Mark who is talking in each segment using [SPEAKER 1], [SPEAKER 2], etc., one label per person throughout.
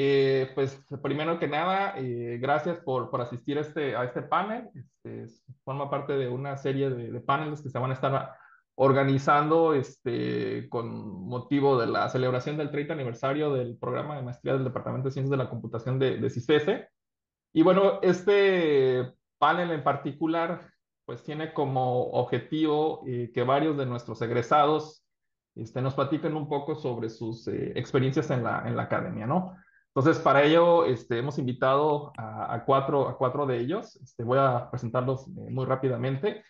[SPEAKER 1] Eh, pues primero que nada, eh, gracias por, por, asistir a este, a este panel. Este, forma parte de una serie de, de, paneles que se van a estar organizando este, con motivo de la celebración del 30 aniversario del programa de maestría del Departamento de Ciencias de la Computación de, de CICESE. Y bueno, este panel en particular pues tiene como objetivo eh, que varios de nuestros egresados este, nos platiquen un poco sobre sus eh, experiencias en la, en la academia, ¿no? Entonces, para ello, este, hemos invitado a, cuatro, a cuatro de ellos. Este, voy a presentarlos eh, muy rápidamente.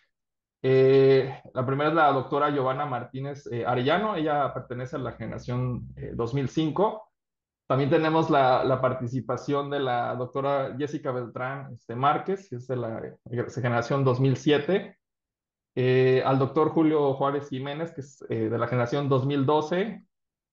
[SPEAKER 1] Eh, la primera es la doctora Giovanna Martínez eh, Arellano. Ella pertenece a la generación 2005. También tenemos la, la, participación de la doctora Jessica Beltrán este, Márquez, que es de la generación 2007. al doctor Julio Juárez Jiménez, que es de la generación 2012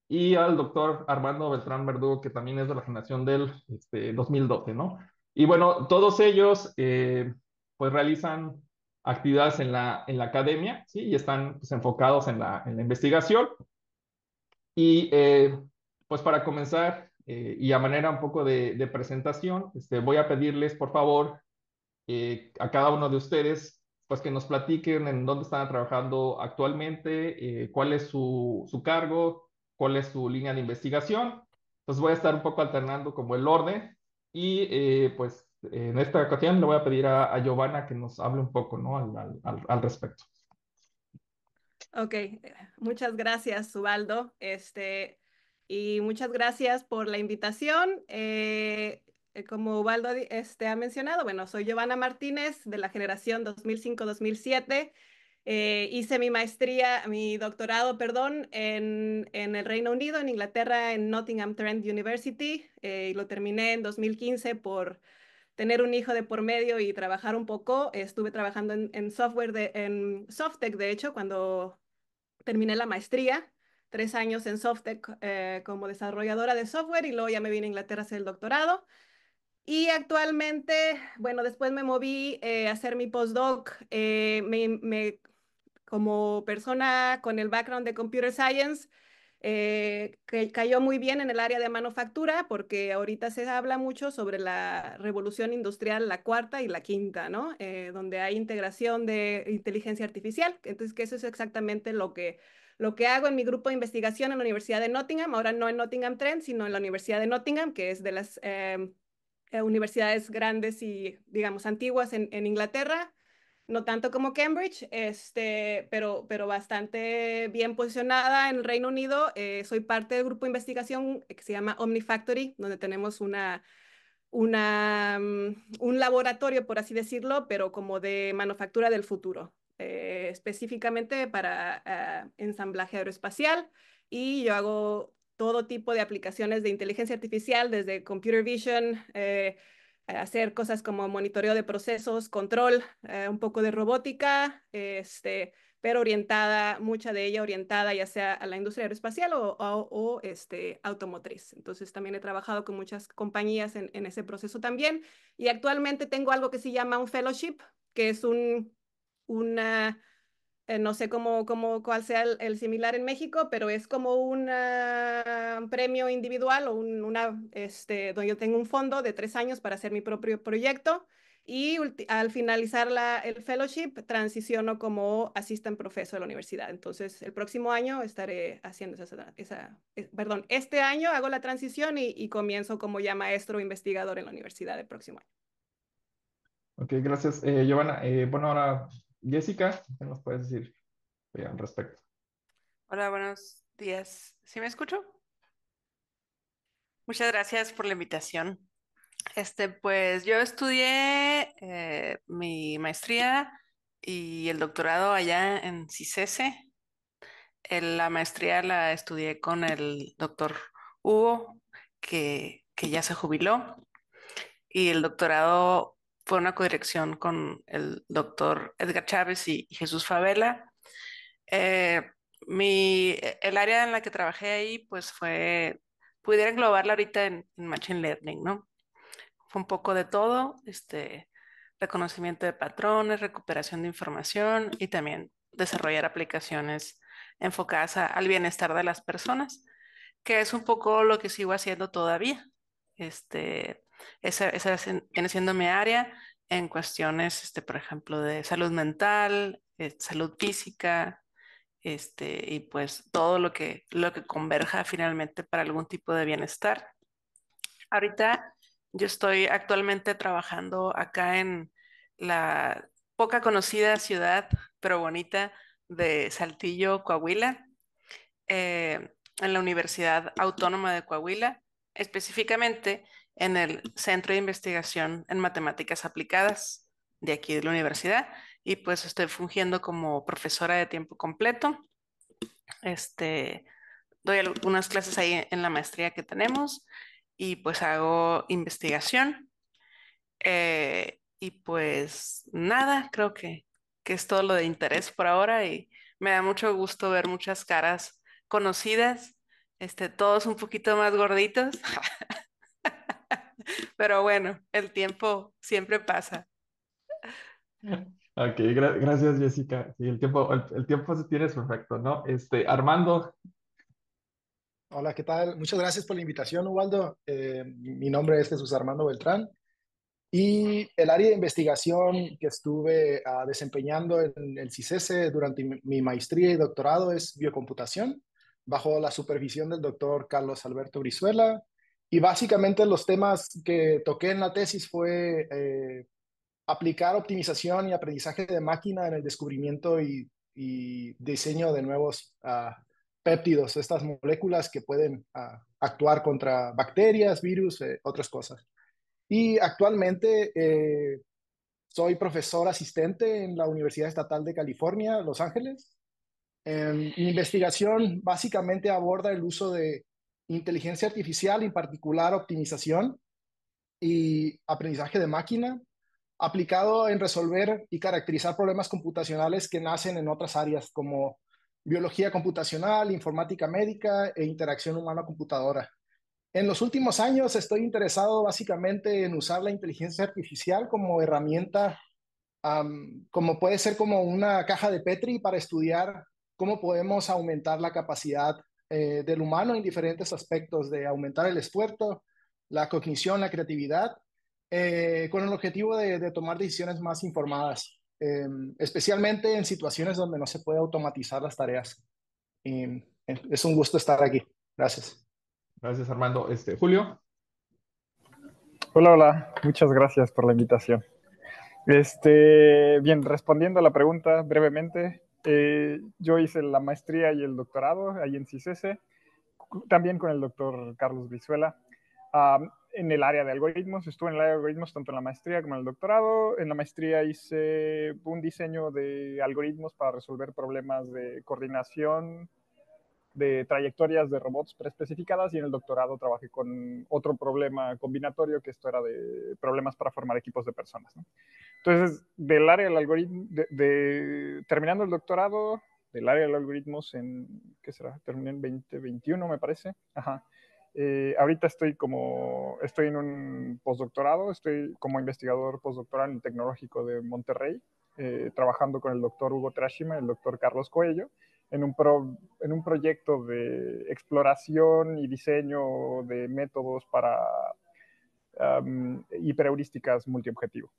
[SPEAKER 1] y al doctor Armando Beltrán Verdugo, que también es de la generación del este, 2012, ¿no? Y bueno, todos ellos eh, pues realizan actividades en la, en la academia, ¿sí? Y están pues, enfocados en la, en la investigación. Y eh, pues para comenzar, eh, y a manera un poco de, de presentación, este, voy a pedirles, por favor, a cada uno de ustedes, pues que nos platiquen en dónde están trabajando actualmente, cuál es su, su cargo, cuál es su línea de investigación. Entonces voy a estar un poco alternando como el orden y eh, pues en esta ocasión le voy a pedir a, a Giovanna que nos hable un poco ¿no? al, al, respecto.
[SPEAKER 2] Ok, muchas gracias, Ubaldo. Este, y muchas gracias por la invitación. Eh, como Ubaldo este, ha mencionado, bueno, soy Giovanna Martínez de la generación 2005-2007. Eh, hice mi maestría, mi doctorado, perdón, en, en, el Reino Unido, en Inglaterra, en Nottingham Trent University, eh, y lo terminé en 2015 por tener un hijo de por medio y trabajar un poco. Estuve trabajando en, en software, de, en Softtech, de hecho, cuando terminé la maestría, tres años en Softtech eh, como desarrolladora de software y luego ya me vine a Inglaterra a hacer el doctorado. Y actualmente, bueno, después me moví eh, a hacer mi postdoc. Eh, me, me, como persona con el background de Computer Science, eh, que cayó muy bien en el área de manufactura porque ahorita se habla mucho sobre la revolución industrial, la cuarta y la quinta, ¿no? Eh, donde hay integración de inteligencia artificial. Entonces, que eso es exactamente lo que, lo que hago en mi grupo de investigación en la Universidad de Nottingham, ahora no en Nottingham Trent, sino en la Universidad de Nottingham, que es de las eh, universidades grandes y, digamos, antiguas en Inglaterra no tanto como Cambridge, este, pero, pero bastante bien posicionada en el Reino Unido. Eh, soy parte del grupo de investigación que se llama OmniFactory, donde tenemos una, una, um, un laboratorio, por así decirlo, pero como de manufactura del futuro, eh, específicamente para uh, ensamblaje aeroespacial. Y yo hago todo tipo de aplicaciones de inteligencia artificial, desde computer vision, eh, hacer cosas como monitoreo de procesos, control, eh, un poco de robótica, este, pero orientada, mucha de ella orientada ya sea a la industria aeroespacial o, o, o este, automotriz. Entonces también he trabajado con muchas compañías en, en, ese proceso también y actualmente tengo algo que se llama un fellowship, que es un, una eh, no sé cómo, cómo, cuál sea el, similar en México, pero es como un premio individual o un, una, este, donde yo tengo un fondo de tres años para hacer mi propio proyecto y al finalizar la, el fellowship transiciono como assistant professor de la universidad. Entonces, el próximo año estaré haciendo esa, esa eh, perdón, este año hago la transición y, y comienzo como ya maestro investigador en la universidad el próximo año.
[SPEAKER 1] Ok, gracias, eh, Giovanna. Eh, bueno, ahora Jessica, ¿qué nos puedes decir eh, al respecto?
[SPEAKER 3] Hola, buenos días. ¿Sí me escucho? Muchas gracias por la invitación. Este, pues yo estudié eh, mi maestría y el doctorado allá en CICESE. La maestría la estudié con el doctor Hugo, que, que ya se jubiló, y el doctorado fue una codirección con el doctor Edgar Chávez y, Jesús Favela. Eh, mi, el área en la que trabajé ahí, pues fue, pudiera englobarla ahorita en, en, Machine Learning, ¿no? Fue un poco de todo, este, reconocimiento de patrones, recuperación de información y también desarrollar aplicaciones enfocadas a, al bienestar de las personas, que es un poco lo que sigo haciendo todavía. Este, esa, esa viene siendo mi área en cuestiones, este, por ejemplo, de salud mental, eh, salud física, este, y pues todo lo que, lo que converja finalmente para algún tipo de bienestar. Ahorita yo estoy actualmente trabajando acá en la poca conocida ciudad, pero bonita, de Saltillo, Coahuila, eh, en la Universidad Autónoma de Coahuila, específicamente en el Centro de Investigación en Matemáticas Aplicadas de aquí de la universidad y pues estoy fungiendo como profesora de tiempo completo. Este, doy algunas clases ahí en la maestría que tenemos y pues hago investigación. Eh, y pues nada, creo que, que es todo lo de interés por ahora y me da mucho gusto ver muchas caras conocidas, este, todos un poquito más gorditos. Pero bueno, el tiempo siempre pasa.
[SPEAKER 1] Ok, gracias Jessica. Sí, el tiempo, el, tiempo se tiene perfecto, ¿no? Este, Armando.
[SPEAKER 4] Hola, ¿qué tal? Muchas gracias por la invitación, Ubaldo. Eh, mi nombre es Jesús Armando Beltrán y el área de investigación que estuve ah, desempeñando en el CICESE durante mi maestría y doctorado es biocomputación, bajo la supervisión del doctor Carlos Alberto Brizuela, y básicamente los temas que toqué en la tesis fue eh, aplicar optimización y aprendizaje de máquina en el descubrimiento y, diseño de nuevos uh, péptidos, estas moléculas que pueden ah, actuar contra bacterias, virus, eh, otras cosas. Y actualmente eh, soy profesor asistente en la Universidad Estatal de California, Los Ángeles. mi investigación básicamente aborda el uso de inteligencia artificial, en particular optimización y aprendizaje de máquina, aplicado en resolver y caracterizar problemas computacionales que nacen en otras áreas como biología computacional, informática médica e interacción humana-computadora. En los últimos años estoy interesado básicamente en usar la inteligencia artificial como herramienta, como puede ser como una caja de Petri para estudiar cómo podemos aumentar la capacidad eh, del humano en diferentes aspectos de aumentar el esfuerzo, la cognición, la creatividad, eh, con el objetivo de, tomar decisiones más informadas, em, especialmente en situaciones donde no se puede automatizar las tareas. Eh, es un gusto estar aquí. Gracias.
[SPEAKER 1] Gracias, Armando. Este, Julio.
[SPEAKER 5] Hola, hola. Muchas gracias por la invitación. Este, bien, respondiendo a la pregunta brevemente, eh, yo hice la maestría y el doctorado ahí en CICESE, también con el doctor Carlos Brizuela, en el área de algoritmos. Estuve en el área de algoritmos tanto en la maestría como en el doctorado. En la maestría hice un diseño de algoritmos para resolver problemas de coordinación de trayectorias de robots preespecificadas y en el doctorado trabajé con otro problema combinatorio que esto era de problemas para formar equipos de personas. Entonces, del área del algoritmo, de, terminando el doctorado, del área de los algoritmos en, ¿qué será? Terminé en 2021, me parece. Ajá. Eh, ahorita estoy como, estoy en un postdoctorado, estoy como investigador postdoctoral en el Tecnológico de Monterrey, eh, trabajando con el doctor Hugo Trashima y el doctor Carlos Coello en un, en un proyecto de exploración y diseño de métodos para um, hiperheurísticas multiobjetivo.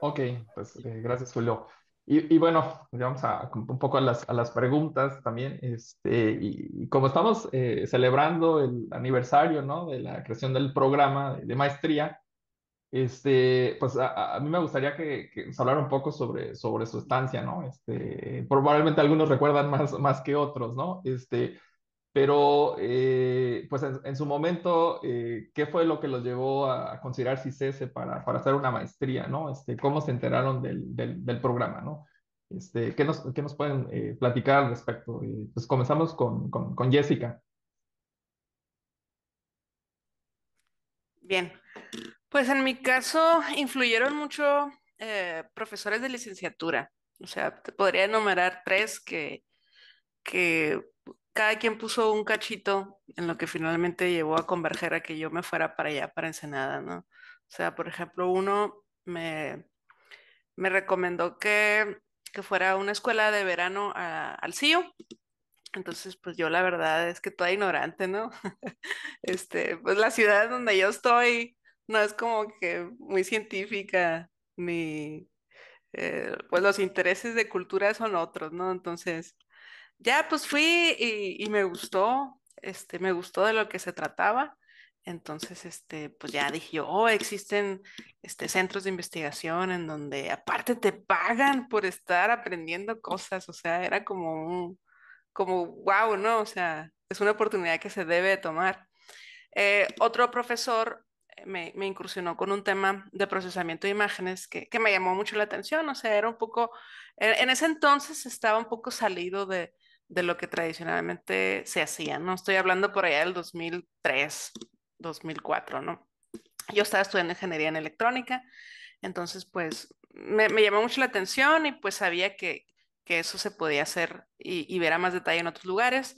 [SPEAKER 1] Ok, pues gracias Julio. Y, y, bueno, vamos a un poco a las, a las preguntas también. Este, y, como estamos eh, celebrando el aniversario ¿no? de la creación del programa de maestría, este, pues a, mí me gustaría que, que nos hablara un poco sobre, sobre su estancia, ¿no? Este, probablemente algunos recuerdan más, más que otros, ¿no? Este, pero, eh, pues en, su momento, eh, ¿qué fue lo que los llevó a, considerar CICESE para, para hacer una maestría, ¿no? Este, ¿Cómo se enteraron del, del, del programa, ¿no? Este, ¿qué, nos, qué nos pueden eh, platicar al respecto? pues comenzamos con, con, con Jessica.
[SPEAKER 3] Bien, pues en mi caso influyeron mucho eh, profesores de licenciatura. O sea, te podría enumerar tres que, que cada quien puso un cachito en lo que finalmente llevó a converger a que yo me fuera para allá, para Ensenada, ¿no? O sea, por ejemplo, uno me, me recomendó que, que fuera a una escuela de verano al CIO Entonces, pues yo la verdad es que toda ignorante, ¿no? Este, pues la ciudad donde yo estoy no es como que muy científica, ni eh, pues los intereses de cultura son otros, ¿no? Entonces, ya pues fui y, y me gustó, este, me gustó de lo que se trataba. Entonces, este, pues ya dije oh, existen este, centros de investigación en donde aparte te pagan por estar aprendiendo cosas, o sea, era como un, como, wow, ¿no? O sea, es una oportunidad que se debe tomar. Eh, otro profesor me, incursionó con un tema de procesamiento de imágenes que, que, me llamó mucho la atención, o sea, era un poco, en, en ese entonces estaba un poco salido de, de lo que tradicionalmente se hacía, ¿no? Estoy hablando por allá del 2003, 2004, ¿no? Yo estaba estudiando ingeniería en electrónica, entonces pues me, me llamó mucho la atención y pues sabía que, que eso se podía hacer y, y, ver a más detalle en otros lugares.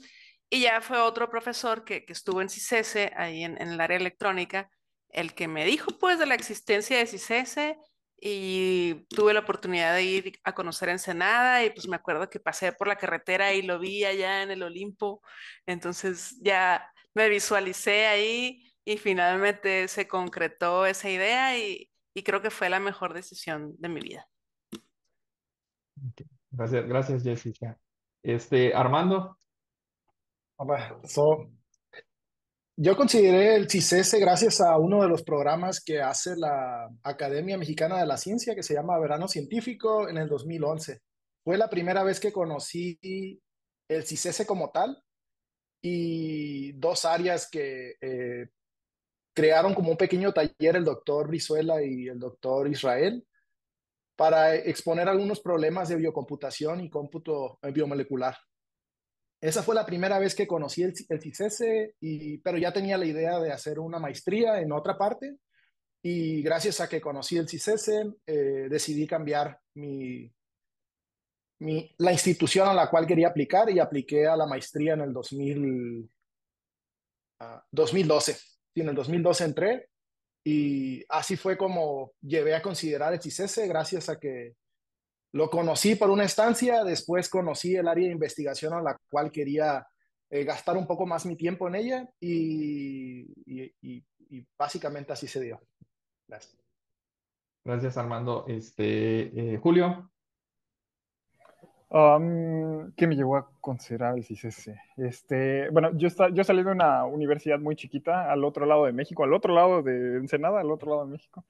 [SPEAKER 3] Y ya fue otro profesor que, que estuvo en CICESE, ahí en, en, el área electrónica, el que me dijo pues de la existencia de CICESE y tuve la oportunidad de ir a conocer Ensenada y pues me acuerdo que pasé por la carretera y lo vi allá en el Olimpo, entonces ya me visualicé ahí y finalmente se concretó esa idea y, y creo que fue la mejor decisión de mi vida.
[SPEAKER 1] Gracias, gracias Jessica. Este, Armando.
[SPEAKER 4] Hola, so, yo consideré el CICESE gracias a uno de los programas que hace la Academia Mexicana de la Ciencia, que se llama Verano Científico, en el 2011. Fue la primera vez que conocí el CICESE como tal y dos áreas que eh, crearon como un pequeño taller el doctor Brizuela y el doctor Israel para exponer algunos problemas de biocomputación y cómputo biomolecular. Esa fue la primera vez que conocí el, el y, pero ya tenía la idea de hacer una maestría en otra parte y gracias a que conocí el CICESE eh, decidí cambiar mi, mi, la institución a la cual quería aplicar y apliqué a la maestría en el 2000, uh, 2012. Y en el 2012 entré y así fue como llevé a considerar el CICESE gracias a que lo conocí por una estancia, después conocí el área de investigación a la cual quería eh, gastar un poco más mi tiempo en ella y, y, y, y básicamente así se dio. Gracias.
[SPEAKER 1] Gracias, Armando. Este, eh, Julio.
[SPEAKER 5] Um, ¿Qué me llevó a considerar el CICESE? Este, bueno, yo, está, yo salí de una universidad muy chiquita al otro lado de México, al otro lado de Ensenada, al otro lado de México.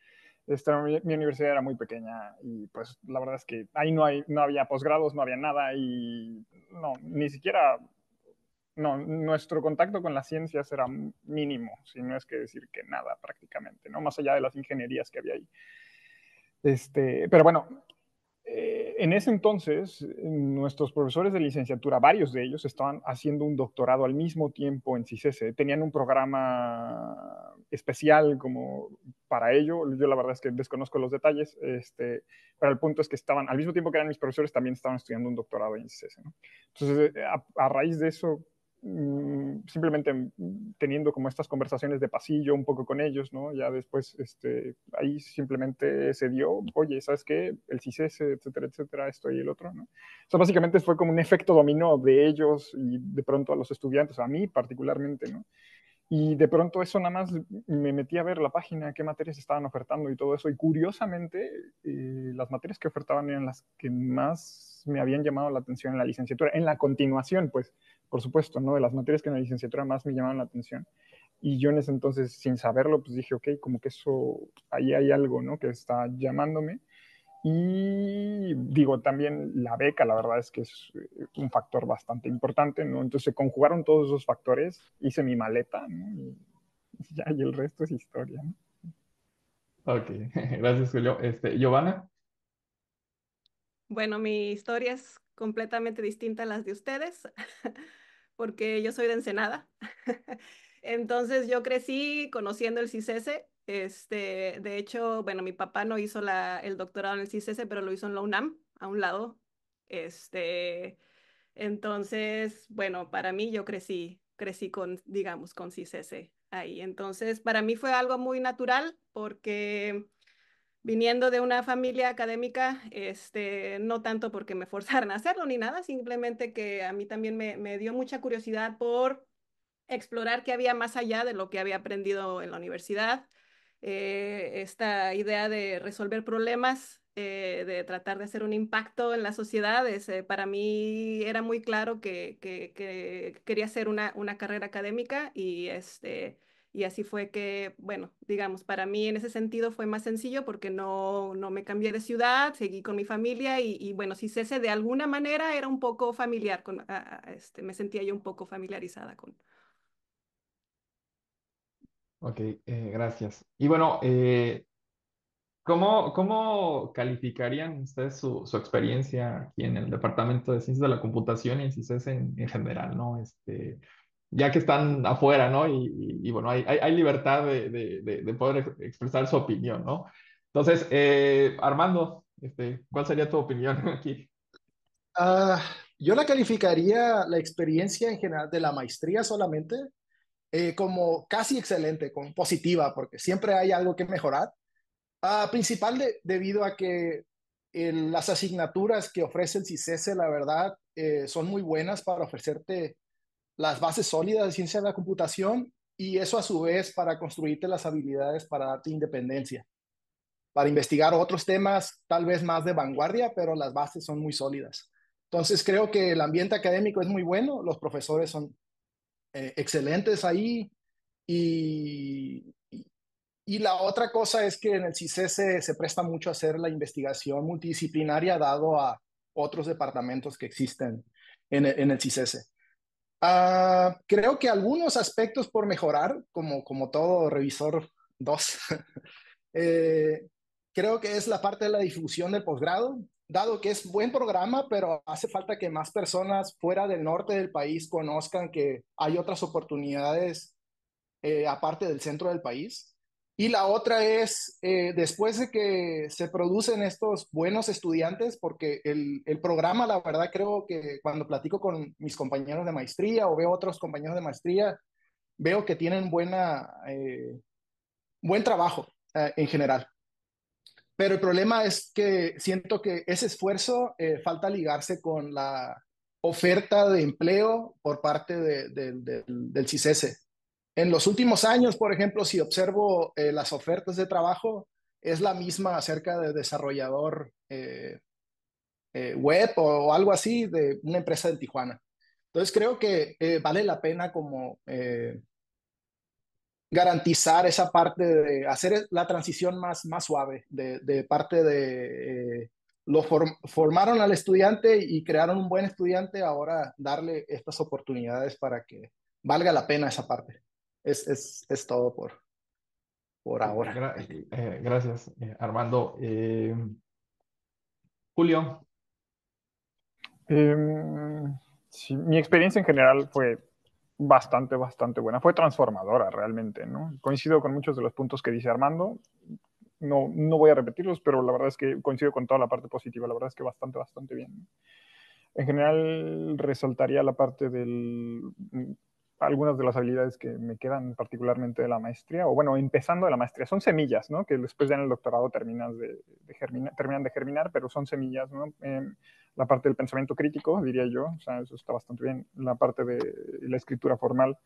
[SPEAKER 5] Esta, mi, universidad era muy pequeña y pues la verdad es que ahí no, hay, no había posgrados, no había nada y no, ni siquiera, no, nuestro contacto con las ciencias era mínimo, si no es que decir que nada prácticamente, ¿no? Más allá de las ingenierías que había ahí. Este, pero bueno, eh, en ese entonces, nuestros profesores de licenciatura, varios de ellos, estaban haciendo un doctorado al mismo tiempo en CICESE. Tenían un programa especial como para ello. Yo la verdad es que desconozco los detalles, este, pero el punto es que estaban, al mismo tiempo que eran mis profesores, también estaban estudiando un doctorado en CICESE. Entonces, a, a raíz de eso, simplemente teniendo como estas conversaciones de pasillo un poco con ellos, ¿no? Ya después, este, ahí simplemente se dio, oye, ¿sabes qué? El CICES, etcétera, etcétera, esto y el otro, ¿no? O sea, básicamente fue como un efecto dominó de ellos y de pronto a los estudiantes, a mí particularmente, ¿no? Y de pronto eso nada más me metí a ver la página, qué materias estaban ofertando y todo eso. Y curiosamente, eh, las materias que ofertaban eran las que más me habían llamado la atención en la licenciatura. En la continuación, pues, por supuesto, ¿no? De las materias que en la licenciatura más me llamaban la atención. Y yo en ese entonces, sin saberlo, pues dije, ok, como que eso, ahí hay algo, ¿no? Que está llamándome. Y digo, también la beca, la verdad es que es un factor bastante importante, ¿no? Entonces se conjugaron todos esos factores, hice mi maleta, ¿no? Y ya, y el resto es historia, ¿no?
[SPEAKER 1] Ok, gracias, Julio. Este, Giovanna.
[SPEAKER 2] Bueno, mi historia es completamente distinta a las de ustedes, porque yo soy de Ensenada. Entonces yo crecí conociendo el CICESE. Este, de hecho, bueno, mi papá no hizo la, el doctorado en el CICESE, pero lo hizo en la UNAM, a un lado. Este, entonces, bueno, para mí yo crecí, crecí con, digamos, con CICESE ahí. Entonces, para mí fue algo muy natural porque viniendo de una familia académica, este, no tanto porque me forzaran a hacerlo ni nada, simplemente que a mí también me, me dio mucha curiosidad por explorar qué había más allá de lo que había aprendido en la universidad. Eh, esta idea de resolver problemas, eh, de tratar de hacer un impacto en la sociedad, eh, para mí era muy claro que, que, que quería hacer una, una, carrera académica y este, y así fue que, bueno, digamos, para mí en ese sentido fue más sencillo porque no, no me cambié de ciudad, seguí con mi familia y, bueno, si cese de alguna manera era un poco familiar, con, este, me sentía yo un poco familiarizada con.
[SPEAKER 1] Ok, eh, gracias. Y bueno, eh, ¿cómo, ¿cómo calificarían ustedes su, su, experiencia aquí en el Departamento de Ciencias de la Computación y en CICES en, en general, ¿no? Este, ya que están afuera, ¿no? Y, y, bueno, hay, hay, libertad de, de, de, poder expresar su opinión, ¿no? Entonces, eh, Armando, este, ¿cuál sería tu opinión aquí?
[SPEAKER 4] Uh, yo la calificaría la experiencia en general de la maestría solamente eh, como casi excelente, como positiva, porque siempre hay algo que mejorar. Uh, principal de, debido a que el, las asignaturas que ofrece el CICESE, la verdad, eh, son muy buenas para ofrecerte las bases sólidas de ciencia de la computación y eso a su vez para construirte las habilidades para darte independencia, para investigar otros temas tal vez más de vanguardia, pero las bases son muy sólidas. Entonces creo que el ambiente académico es muy bueno, los profesores son eh, excelentes ahí y, y, la otra cosa es que en el CICES se, presta mucho a hacer la investigación multidisciplinaria dado a otros departamentos que existen en, en el CICES. Uh, creo que algunos aspectos por mejorar, como, como todo revisor 2, eh, creo que es la parte de la difusión del posgrado, dado que es buen programa, pero hace falta que más personas fuera del norte del país conozcan que hay otras oportunidades eh, aparte del centro del país. Y la otra es, eh, después de que se producen estos buenos estudiantes, porque el, el, programa, la verdad, creo que cuando platico con mis compañeros de maestría o veo otros compañeros de maestría, veo que tienen buena, eh, buen trabajo eh, en general. Pero el problema es que siento que ese esfuerzo falta ligarse con la oferta de empleo por parte de, de, de, del CICESE. En los últimos años, por ejemplo, si observo eh, las ofertas de trabajo, es la misma acerca de desarrollador eh, eh, web o, algo así de una empresa de Tijuana. Entonces creo que eh, vale la pena como eh, garantizar esa parte de hacer la transición más, más suave de, de parte de eh, lo form, formaron al estudiante y crearon un buen estudiante, ahora darle estas oportunidades para que valga la pena esa parte es, es, es todo por, por ahora.
[SPEAKER 1] Gra eh, gracias, eh, Armando. Eh, Julio.
[SPEAKER 5] Em, sí, mi experiencia en general fue bastante, bastante buena. Fue transformadora realmente, ¿no? Coincido con muchos de los puntos que dice Armando. No, no voy a repetirlos, pero la verdad es que coincido con toda la parte positiva. La verdad es que bastante, bastante bien. En general, resaltaría la parte del algunas de las habilidades que me quedan particularmente de la maestría, o bueno, empezando de la maestría, son semillas, ¿no? Que después ya en el doctorado terminas de, de terminan de germinar, pero son semillas, ¿no? Eh, la parte del pensamiento crítico, diría yo, o sea, eso está bastante bien. La parte de la escritura formal,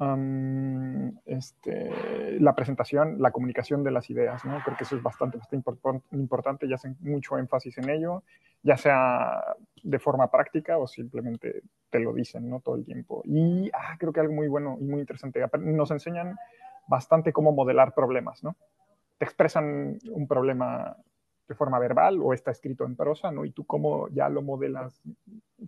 [SPEAKER 5] um, este, la presentación, la comunicación de las ideas, ¿no? Creo que eso es bastante, bastante importante y hacen mucho énfasis en ello, ya sea de forma práctica o simplemente te lo dicen, ¿no? Todo el tiempo. Y ah, creo que algo muy bueno y muy interesante, nos enseñan bastante cómo modelar problemas, ¿no? Te expresan un problema de forma verbal o está escrito en prosa, ¿no? Y tú cómo ya lo modelas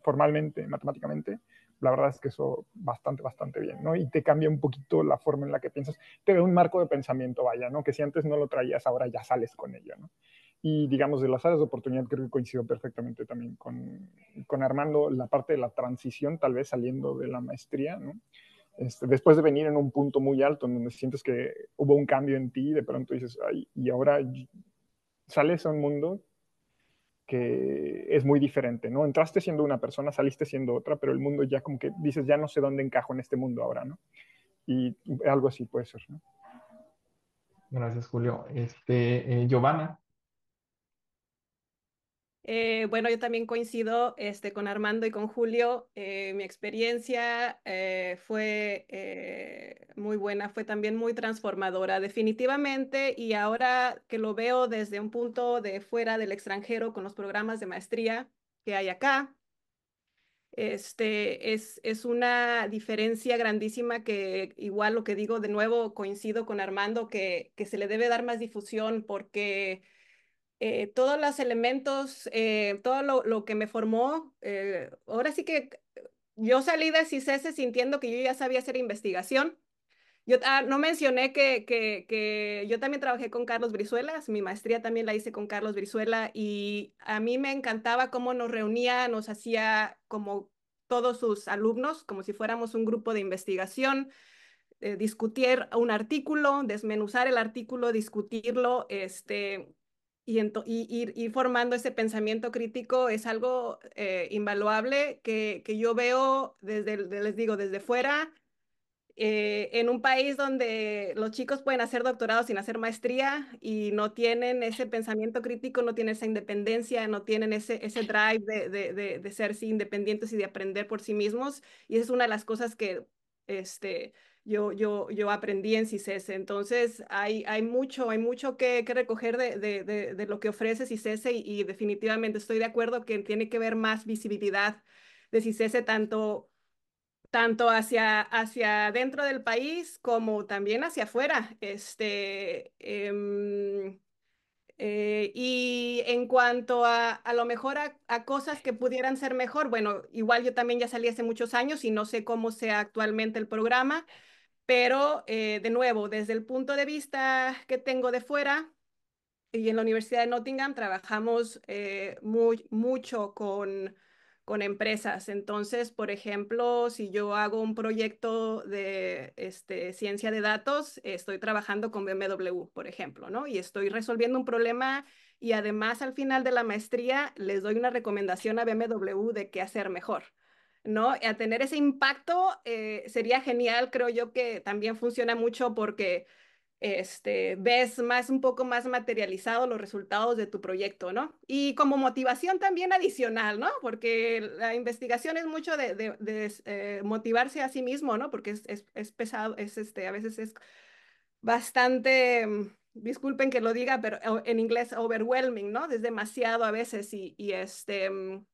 [SPEAKER 5] formalmente, matemáticamente, la verdad es que eso bastante, bastante bien, ¿no? Y te cambia un poquito la forma en la que piensas, te da un marco de pensamiento, vaya, ¿no? Que si antes no lo traías, ahora ya sales con ello, ¿no? Y digamos, de las áreas de oportunidad creo que coincido perfectamente también con, con Armando, la parte de la transición, tal vez saliendo de la maestría, ¿no? Este, después de venir en un punto muy alto, en donde sientes que hubo un cambio en ti, de pronto dices, ay, y ahora sales a un mundo es muy diferente, ¿no? Entraste siendo una persona, saliste siendo otra, pero el mundo ya como que dices, ya no sé dónde encajo en este mundo ahora, ¿no? Y algo así puede ser, ¿no?
[SPEAKER 1] Gracias, Julio. Este, eh, Giovanna.
[SPEAKER 2] Eh, bueno, yo también coincido este, con Armando y con Julio. Eh, mi experiencia eh, fue muy buena, fue también muy transformadora, definitivamente. Y ahora que lo veo desde un punto de fuera del extranjero con los programas de maestría que hay acá, este, es, es una diferencia grandísima que igual lo que digo de nuevo coincido con Armando que, que se le debe dar más difusión porque eh, todos los elementos, eh, todo lo, que me formó, eh, ahora sí que yo salí de CICESE sintiendo que yo ya sabía hacer investigación. Yo ah, no mencioné que, que, que, yo también trabajé con Carlos Brizuela, mi maestría también la hice con Carlos Brizuela y a mí me encantaba cómo nos reunía, nos hacía como todos sus alumnos, como si fuéramos un grupo de investigación, discutir un artículo, desmenuzar el artículo, discutirlo, este, y, ir, formando ese pensamiento crítico es algo eh, invaluable que, que, yo veo desde, les digo, desde fuera, eh, en un país donde los chicos pueden hacer doctorado sin hacer maestría y no tienen ese pensamiento crítico, no tienen esa independencia, no tienen ese, ese drive de, de, de, de ser independientes y de aprender por sí mismos. Y esa es una de las cosas que este, yo, yo, yo aprendí en CICES. Entonces, hay, hay mucho, hay mucho que, recoger de, de, de, lo que ofrece CICES y, y, definitivamente estoy de acuerdo que tiene que ver más visibilidad de CICES tanto, tanto hacia, hacia dentro del país como también hacia afuera. Este, eh, eh, y en cuanto a a lo mejor a, cosas que pudieran ser mejor, bueno, igual yo también ya salí hace muchos años y no sé cómo sea actualmente el programa, pero eh, de nuevo, desde el punto de vista que tengo de fuera, y en la Universidad de Nottingham trabajamos eh, muy, mucho con, con empresas. Entonces, por ejemplo, si yo hago un proyecto de este, ciencia de datos, estoy trabajando con BMW, por ejemplo, ¿no? Y estoy resolviendo un problema y además al final de la maestría les doy una recomendación a BMW de qué hacer mejor. ¿No? A tener ese impacto eh, sería genial, creo yo que también funciona mucho porque este, ves más, un poco más materializado los resultados de tu proyecto, ¿no? Y como motivación también adicional, ¿no? Porque la investigación es mucho de, de, eh, motivarse a sí mismo, ¿no? Porque es, es, es, pesado, es este, a veces es bastante, mm, disculpen que lo diga, pero en inglés overwhelming, ¿no? Es demasiado a veces y, y este mm,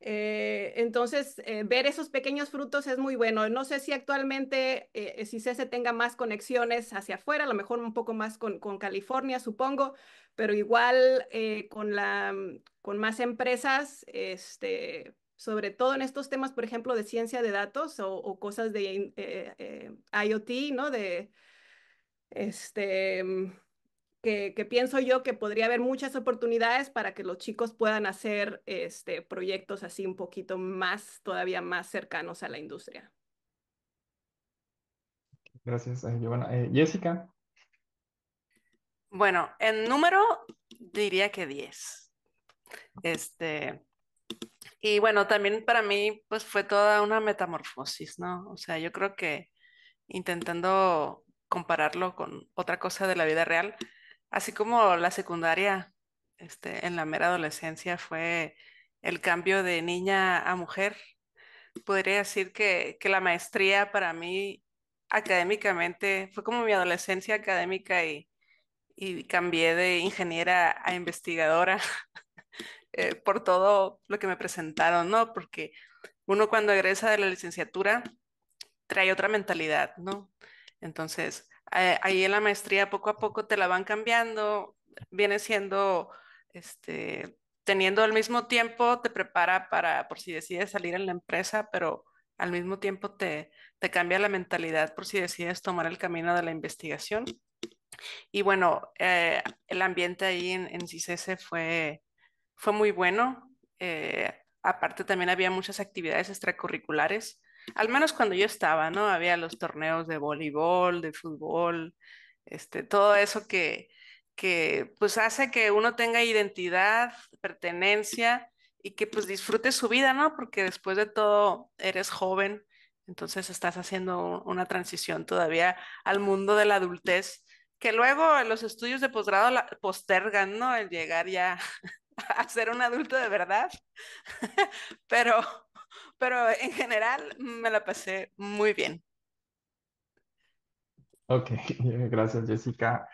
[SPEAKER 2] eh, entonces, eh, ver esos pequeños frutos es muy bueno. No sé si actualmente eh, si se tenga más conexiones hacia afuera, a lo mejor un poco más con, California, supongo, pero igual con, la, con más empresas, este, sobre todo en estos temas, por ejemplo, de ciencia de datos o, o cosas de IoT, ¿no? De, este, que, pienso yo que podría haber muchas oportunidades para que los chicos puedan hacer este, proyectos así un poquito más, todavía más cercanos a la industria.
[SPEAKER 1] Gracias, eh, Giovanna. Eh, Jessica.
[SPEAKER 3] Bueno, en número diría que 10. Este, y bueno, también para mí pues fue toda una metamorfosis, ¿no? O sea, yo creo que intentando compararlo con otra cosa de la vida real, Así como la secundaria, este, en la mera adolescencia fue el cambio de niña a mujer, podría decir que, la maestría para mí académicamente fue como mi adolescencia académica y, cambié de ingeniera a investigadora eh, por todo lo que me presentaron, ¿no? Porque uno cuando egresa de la licenciatura trae otra mentalidad, ¿no? Entonces, eh, ahí en la maestría poco a poco te la van cambiando, viene siendo, este, teniendo al mismo tiempo, te prepara para, por si decides salir en la empresa, pero al mismo tiempo te, te cambia la mentalidad por si decides tomar el camino de la investigación. Y bueno, eh, el ambiente ahí en, en fue, fue muy bueno. Eh, aparte también había muchas actividades extracurriculares al menos cuando yo estaba, ¿no? Había los torneos de voleibol, de fútbol, este, todo eso que, que pues hace que uno tenga identidad, pertenencia y que pues disfrute su vida, ¿no? Porque después de todo eres joven, entonces estás haciendo una transición todavía al mundo de la adultez que luego los estudios de posgrado postergan, ¿no? El llegar ya a ser un adulto de verdad. pero, pero en general me la pasé muy bien.
[SPEAKER 1] Ok, gracias Jessica.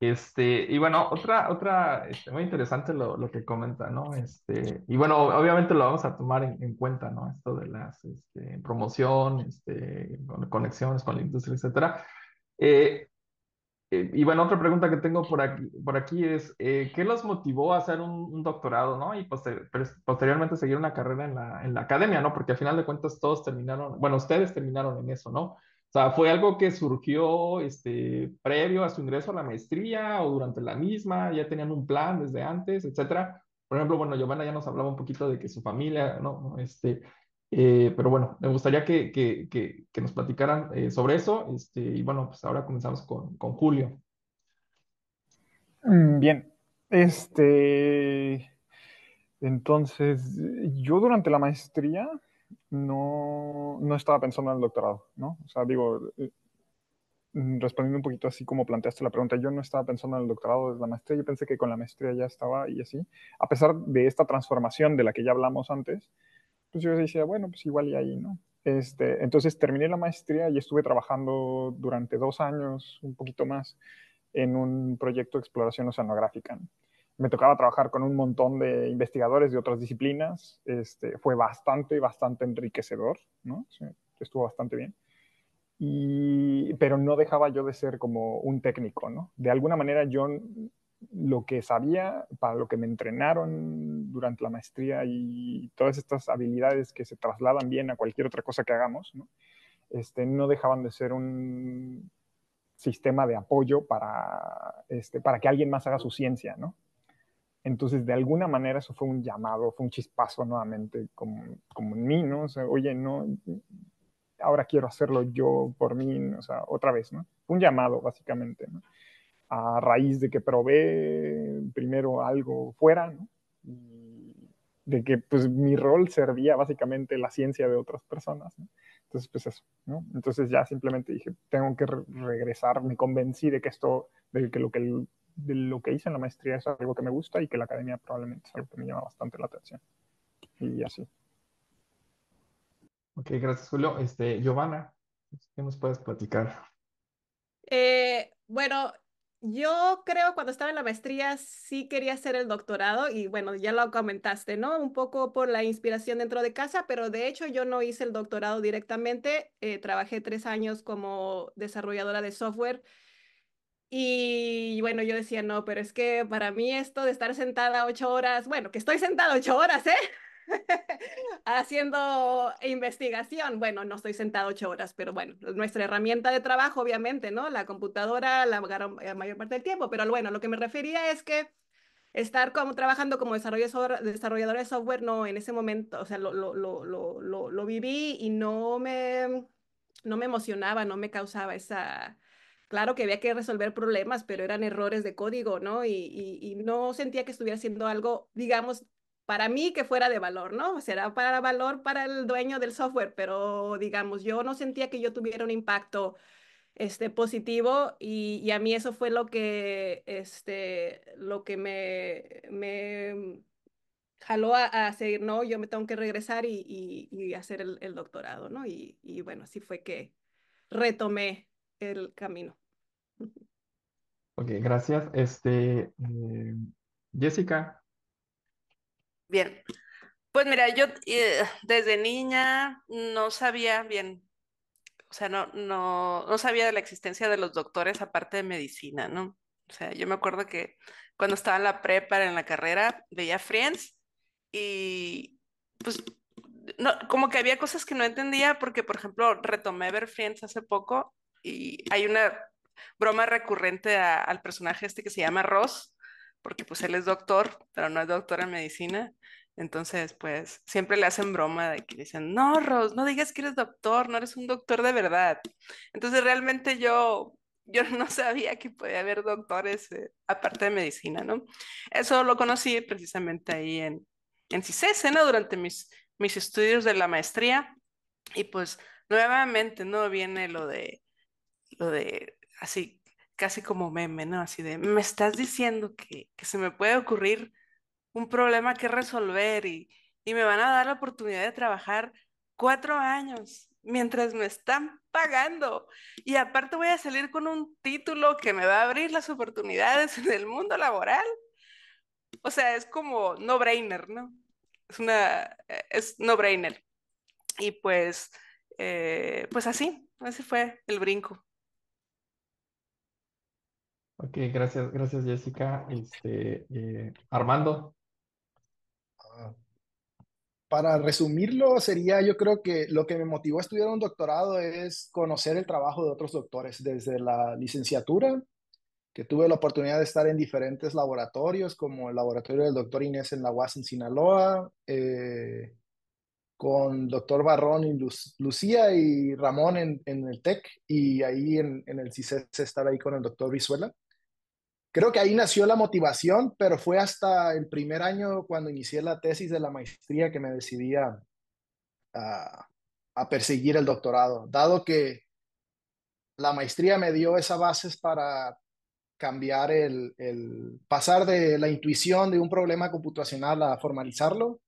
[SPEAKER 1] Este, y bueno, otra, otra, este, muy interesante lo, lo, que comenta, ¿no? Este, y bueno, obviamente lo vamos a tomar en, cuenta, ¿no? Esto de las este, promoción, este, conexiones con la industria, etcétera. Eh, eh, y bueno, otra pregunta que tengo por aquí, por aquí es, eh, ¿qué los motivó a hacer un, doctorado, ¿no? Y posteriormente seguir una carrera en la, en la academia, ¿no? Porque al final de cuentas todos terminaron, bueno, ustedes terminaron en eso, ¿no? O sea, ¿fue algo que surgió este, previo a su ingreso a la maestría o durante la misma? ¿Ya tenían un plan desde antes, etcétera? Por ejemplo, bueno, Giovanna ya nos hablaba un poquito de que su familia, ¿no? Este, eh, pero bueno, me gustaría que, que, que, nos platicaran eh, sobre eso. Este, y bueno, pues ahora comenzamos con, con Julio.
[SPEAKER 5] Mm, bien, este, entonces, yo durante la maestría no, no estaba pensando en el doctorado, ¿no? O sea, digo, eh, mm, respondiendo un poquito así como planteaste la pregunta, yo no estaba pensando en el doctorado desde la maestría, yo pensé que con la maestría ya estaba y así. A pesar de esta transformación de la que ya hablamos antes, pues yo decía, bueno, pues igual y ahí, ¿no? Este, entonces terminé la maestría y estuve trabajando durante dos años, un poquito más, en un proyecto de exploración oceanográfica. ¿no? me tocaba trabajar con un montón de investigadores de otras disciplinas. Este, fue bastante, bastante enriquecedor, ¿no? estuvo bastante bien. Y, pero no dejaba yo de ser como un técnico, ¿no? De alguna manera yo lo que sabía, para lo que me entrenaron durante la maestría y todas estas habilidades que se trasladan bien a cualquier otra cosa que hagamos, ¿no? Este, no dejaban de ser un sistema de apoyo para, este, para que alguien más haga su ciencia, ¿no? Entonces, de alguna manera eso fue un llamado, fue un chispazo nuevamente como, como en mí, ¿no? O sea, oye, no, ahora quiero hacerlo yo por mí, o sea, otra vez, ¿no? Un llamado, básicamente. A raíz de que probé primero algo fuera, ¿no? Y de que, pues, mi rol servía básicamente la ciencia de otras personas, ¿no? Entonces, pues eso, ¿no? Entonces ya simplemente dije, tengo que regresar, me convencí de que esto, de que lo que de lo que hice en la maestría es algo que me gusta y que la academia probablemente es algo que me llama bastante la atención. Y así.
[SPEAKER 1] Ok, gracias Julio. Este, Giovanna, ¿qué nos puedes platicar?
[SPEAKER 2] Eh, bueno, yo creo cuando estaba en la maestría sí quería hacer el doctorado y bueno, ya lo comentaste, ¿no? Un poco por la inspiración dentro de casa, pero de hecho yo no hice el doctorado directamente. Eh, trabajé tres años como desarrolladora de software y bueno, yo decía, no, pero es que para mí esto de estar sentada ocho horas, bueno, que estoy sentada ocho horas, ¿eh? Haciendo investigación. Bueno, no estoy sentada ocho horas, pero bueno, nuestra herramienta de trabajo, obviamente, ¿no? La computadora la, mayor parte del tiempo, pero bueno, lo que me refería es que estar como trabajando como desarrollador, desarrolladora de software, no, en ese momento, o sea, lo, lo, lo, lo, viví y no me, no me emocionaba, no me causaba esa claro que había que resolver problemas, pero eran errores de código, ¿no? Y, no sentía que estuviera haciendo algo, digamos, para mí que fuera de valor, ¿no? Será para valor para el dueño del software, pero digamos, yo no sentía que yo tuviera un impacto este, positivo y, a mí eso fue lo que, este, lo que me, me jaló a, seguir, no, yo me tengo que regresar y, hacer el, doctorado, ¿no? Y, bueno, así fue que retomé el camino.
[SPEAKER 1] Ok, gracias. Este, eh, Jessica.
[SPEAKER 3] Bien, pues mira, yo eh, desde niña no sabía bien, o sea, no, no, no sabía de la existencia de los doctores aparte de medicina, ¿no? O sea, yo me acuerdo que cuando estaba en la prepa, en la carrera, veía Friends y pues no, como que había cosas que no entendía porque, por ejemplo, retomé ver Friends hace poco y hay una broma recurrente al personaje este que se llama Ross, porque pues él es doctor, pero no es doctor en medicina. Entonces, pues siempre le hacen broma de que dicen, no, Ross, no digas que eres doctor, no eres un doctor de verdad. Entonces, realmente yo, yo no sabía que podía haber doctores eh, aparte de medicina, ¿no? Eso lo conocí precisamente ahí en, en CICES, ¿no? Durante mis, mis estudios de la maestría. Y pues nuevamente, ¿no? Viene lo de, lo de así casi como meme, ¿no? Así de, me estás diciendo que, que se me puede ocurrir un problema que resolver y, y me van a dar la oportunidad de trabajar cuatro años mientras me están pagando. Y aparte voy a salir con un título que me va a abrir las oportunidades en el mundo laboral. O sea, es como no-brainer, ¿no? Es una, eh, es no-brainer. Y pues, eh, pues así, ese fue el brinco.
[SPEAKER 1] Ok, gracias, gracias Jessica. Este, eh, Armando.
[SPEAKER 4] Ah, para resumirlo, sería yo creo que lo que me motivó a estudiar un doctorado es conocer el trabajo de otros doctores desde la licenciatura, que tuve la oportunidad de estar en diferentes laboratorios, como el laboratorio del doctor Inés en la UAS en Sinaloa, eh, con doctor Barrón y Lucía y Ramón en, el TEC, y ahí en, el CICES estar ahí con el doctor Vizuela creo que ahí nació la motivación, pero fue hasta el primer año cuando inicié la tesis de la maestría que me decidí a, perseguir el doctorado, dado que la maestría me dio esas bases para cambiar el, pasar de la intuición de un problema computacional a formalizarlo.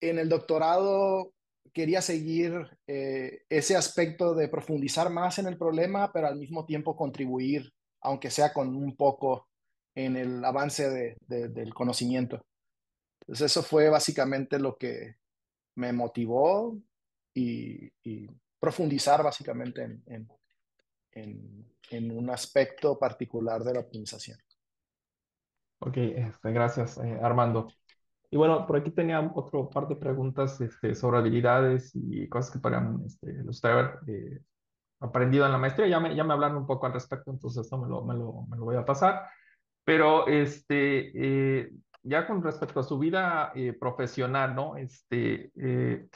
[SPEAKER 4] En el doctorado quería seguir eh, ese aspecto de profundizar más en el problema, pero al mismo tiempo contribuir aunque sea con un poco en el avance del conocimiento. Entonces eso fue básicamente lo que me motivó y, profundizar básicamente en, en, un aspecto particular de la optimización.
[SPEAKER 1] Ok, este, gracias eh, Armando. Y bueno, por aquí tenía otro par de preguntas este, sobre habilidades y cosas que podrían este, ilustrar eh, aprendido en la maestría, ya me, ya me hablaron un poco al respecto, entonces esto me lo, me lo, me lo voy a pasar. Pero este, eh, ya con respecto a su vida eh, profesional, ¿no? Este, eh,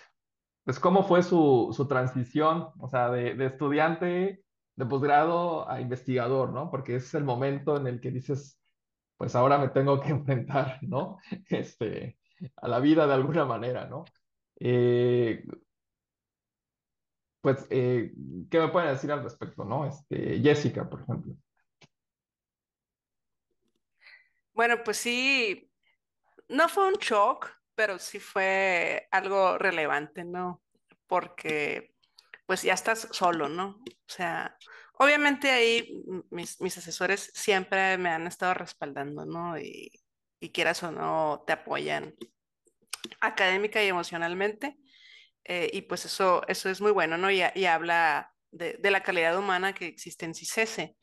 [SPEAKER 1] pues cómo fue su, su transición, o sea, de, de, estudiante de posgrado a investigador, ¿no? Porque es el momento en el que dices, pues ahora me tengo que enfrentar, ¿no? Este, a la vida de alguna manera, ¿no? Pues, eh, ¿qué me pueden decir al respecto, no? Este, Jessica, por ejemplo.
[SPEAKER 3] Bueno, pues sí, no fue un shock, pero sí fue algo relevante, ¿no? Porque pues ya estás solo, ¿no? O sea, obviamente ahí mis, asesores siempre me han estado respaldando, ¿no? Y, y quieras o no, te apoyan académica y emocionalmente. Eh, y pues eso, eso es muy bueno, ¿no? Y, y habla de, de, la calidad humana que existe en CICESE.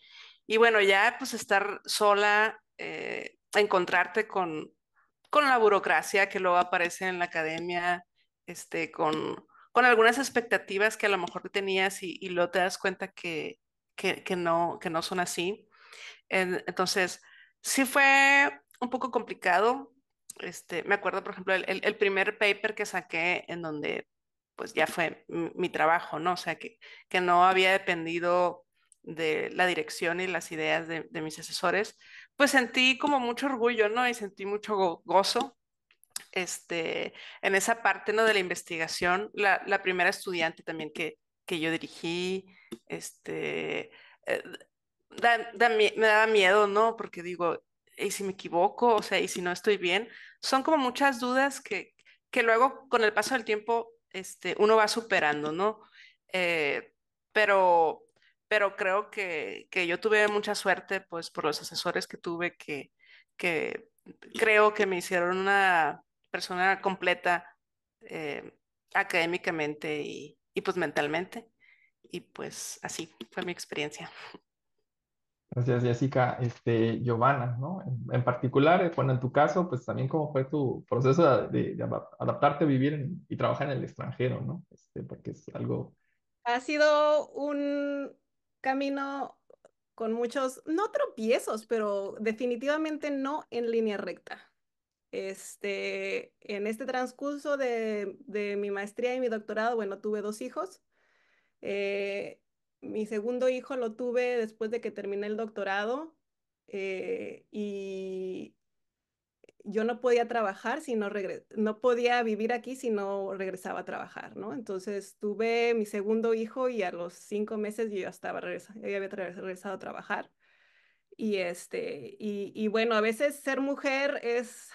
[SPEAKER 3] Y bueno, ya pues estar sola, eh, encontrarte con, con la burocracia que luego aparece en la academia, este, con, con algunas expectativas que a lo mejor tenías y, y luego te das cuenta que, que, que, no, que no son así. entonces, sí fue un poco complicado. Este, me acuerdo, por ejemplo, el, el, primer paper que saqué en donde pues ya fue mi trabajo, ¿no? O sea, que, que no había dependido de la dirección y las ideas de, mis asesores, pues sentí como mucho orgullo, ¿no? Y sentí mucho gozo este, en esa parte, ¿no? De la investigación. La, la primera estudiante también que, que yo dirigí, este, eh, me daba miedo, ¿no? Porque digo, ¿y si me equivoco? O sea, ¿y si no estoy bien? Son como muchas dudas que, que luego con el paso del tiempo este, uno va superando, ¿no? Eh, pero, pero creo que, que, yo tuve mucha suerte, pues, por los asesores que tuve que, que creo que me hicieron una persona completa eh, académicamente y, y pues mentalmente. Y pues así fue mi experiencia.
[SPEAKER 1] Gracias, Jessica. Este, Giovanna, ¿no? En, particular, eh, bueno, en tu caso, pues también cómo fue tu proceso de, adaptarte a vivir y trabajar en el extranjero, ¿no? Este, porque es algo...
[SPEAKER 2] Ha sido un camino con muchos, no tropiezos, pero definitivamente no en línea recta. Este, en este transcurso de, de mi maestría y mi doctorado, bueno, tuve dos hijos. Eh, mi segundo hijo lo tuve después de que terminé el doctorado eh, y yo no podía trabajar si no no podía vivir aquí si no regresaba a trabajar, ¿no? Entonces tuve mi segundo hijo y a los cinco meses yo ya estaba ya había regresado a trabajar. y, este, y bueno, a veces ser mujer es,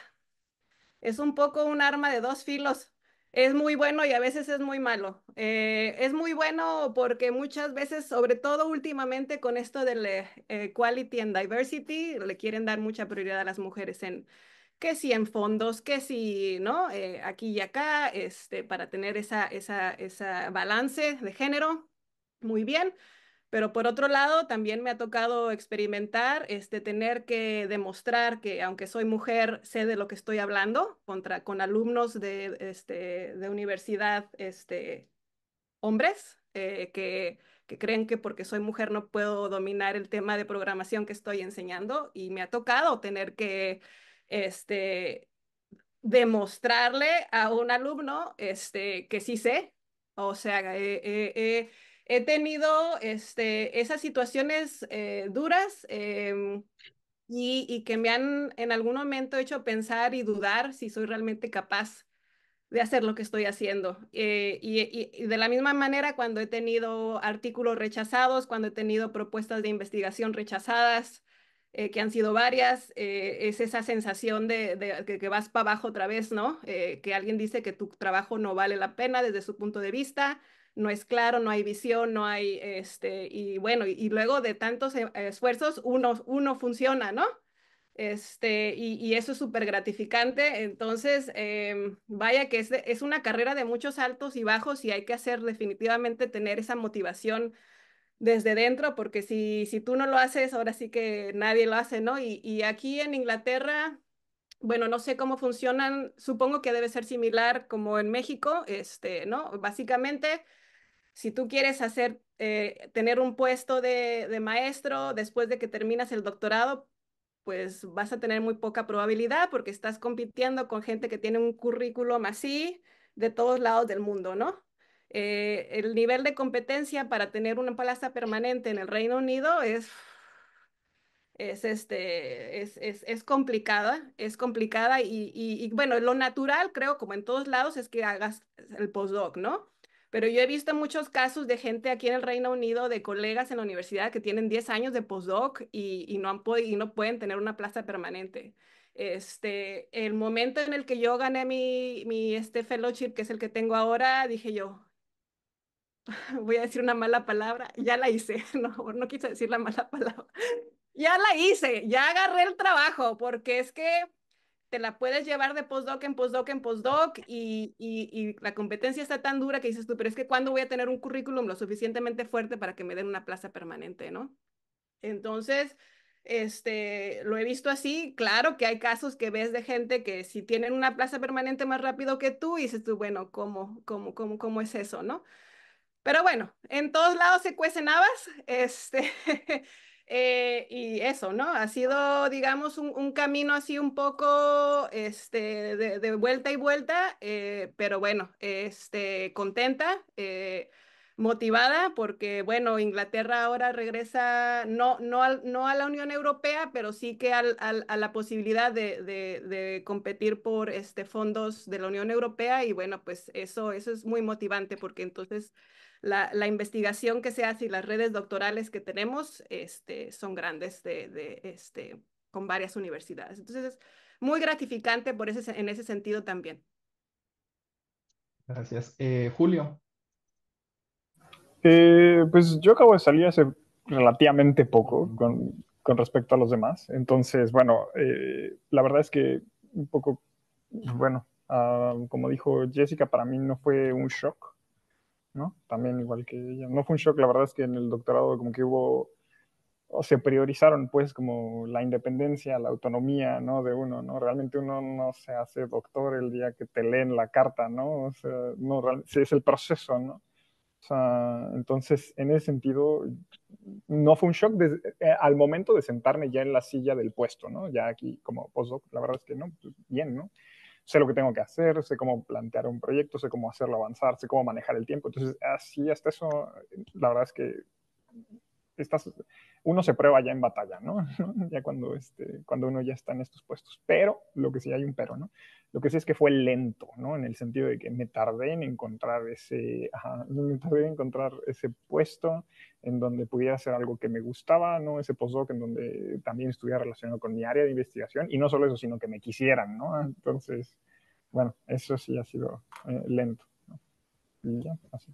[SPEAKER 2] es un poco un arma de dos filos es muy bueno y a veces es muy malo. Eh, es muy bueno porque muchas veces, sobre todo últimamente con esto del eh, Equality and Diversity, le quieren dar mucha prioridad a las mujeres en que si en fondos, que si, ¿no? Eh, aquí y acá, este, para tener esa, esa, esa balance de género. Muy bien. Pero por otro lado, también me ha tocado experimentar, este, tener que demostrar que aunque soy mujer, sé de lo que estoy hablando contra, con alumnos de, este, de universidad, este, hombres, eh, que, que creen que porque soy mujer no puedo dominar el tema de programación que estoy enseñando y me ha tocado tener que este, demostrarle a un alumno este, que sí sé. O sea, eh, eh, he tenido este, esas situaciones eh, duras em, y, y, que me han en algún momento hecho pensar y dudar si soy realmente capaz de hacer lo que estoy haciendo. Eh, y, y, de la misma manera, cuando he tenido artículos rechazados, cuando he tenido propuestas de investigación rechazadas, eh, que han sido varias, es esa sensación de, que, que, vas para abajo otra vez, ¿no? que alguien dice que tu trabajo no vale la pena desde su punto de vista, no es claro, no hay visión, no hay, este, y bueno, y, luego de tantos e, esfuerzos, uno, uno funciona, ¿no? Este, y, y eso es súper gratificante. Entonces, eh, vaya que es, es una carrera de muchos altos y bajos y hay que hacer definitivamente tener esa motivación desde dentro, porque si, si tú no lo haces, ahora sí que nadie lo hace, ¿no? Y, y aquí en Inglaterra, bueno, no sé cómo funcionan, supongo que debe ser similar como en México, este, ¿no? Básicamente si tú quieres hacer, eh, tener un puesto de, de, maestro después de que terminas el doctorado, pues vas a tener muy poca probabilidad porque estás compitiendo con gente que tiene un currículum así de todos lados del mundo, ¿no? Eh, el nivel de competencia para tener una plaza permanente en el Reino Unido es es, este, es, es, es complicada, es complicada y, y, y, bueno, lo natural creo, como en todos lados, es que hagas el postdoc, ¿no? Pero yo he visto muchos casos de gente aquí en el Reino Unido, de colegas en la universidad que tienen 10 años de postdoc y, no, han y no pueden tener una plaza permanente. Este, el momento en el que yo gané mi, mi este fellowship, que es el que tengo ahora, dije yo, voy a decir una mala palabra, ya la hice, no, no quise decir la mala palabra, ya la hice, ya agarré el trabajo, porque es que te la puedes llevar de postdoc en postdoc en postdoc y, y, la competencia está tan dura que dices tú, pero es que ¿cuándo voy a tener un currículum lo suficientemente fuerte para que me den una plaza permanente, no? Entonces, este, lo he visto así, claro que hay casos que ves de gente que si tienen una plaza permanente más rápido que tú, y dices tú, bueno, ¿cómo, cómo, cómo, cómo es eso, no? Pero bueno, en todos lados se cuecen habas, este, Eh, y eso, ¿no? Ha sido, digamos, un, un camino así un poco este, de, de vuelta y vuelta, eh, pero bueno, este, contenta, eh, motivada, porque bueno, Inglaterra ahora regresa, no, no, al, no a la Unión Europea, pero sí que al, al, a la posibilidad de, de, de, competir por este, fondos de la Unión Europea y bueno, pues eso, eso es muy motivante porque entonces la, la, investigación que se hace y las redes doctorales que tenemos este, son grandes de, de, este, con varias universidades. Entonces es muy gratificante por ese, en ese sentido también.
[SPEAKER 1] Gracias. Eh, Julio.
[SPEAKER 5] Eh, pues yo acabo de salir hace relativamente poco con, con respecto a los demás. Entonces, bueno, eh, la verdad es que un poco, bueno, uh, como dijo Jessica, para mí no fue un shock ¿no? También igual que ella. No fue un shock, la verdad es que en el doctorado como que hubo, o se priorizaron pues como la independencia, la autonomía, ¿no? De uno, ¿no? Realmente uno no se hace doctor el día que te leen la carta, ¿no? O sea, no, es el proceso, ¿no? O sea, entonces, en ese sentido, no fue un shock de, eh, al momento de sentarme ya en la silla del puesto, ¿no? Ya aquí como postdoc, la verdad es que no, pues bien, ¿no? Sé lo que tengo que hacer, sé cómo plantear un proyecto, sé cómo hacerlo avanzar, sé cómo manejar el tiempo. Entonces, así hasta eso, la verdad es que estás, uno se prueba ya en batalla, ¿no? ya cuando, este, cuando uno ya está en estos puestos. Pero, lo que sí hay un pero, ¿no? Lo que sí es que fue lento, ¿no? En el sentido de que me tardé en encontrar ese, me tardé en encontrar ese puesto en donde pudiera hacer algo que me gustaba, ¿no? Ese postdoc en donde también estuviera relacionado con mi área de investigación y no solo eso, sino que me quisieran, ¿no? Entonces, bueno, eso sí ha sido eh, lento. Y ya, así.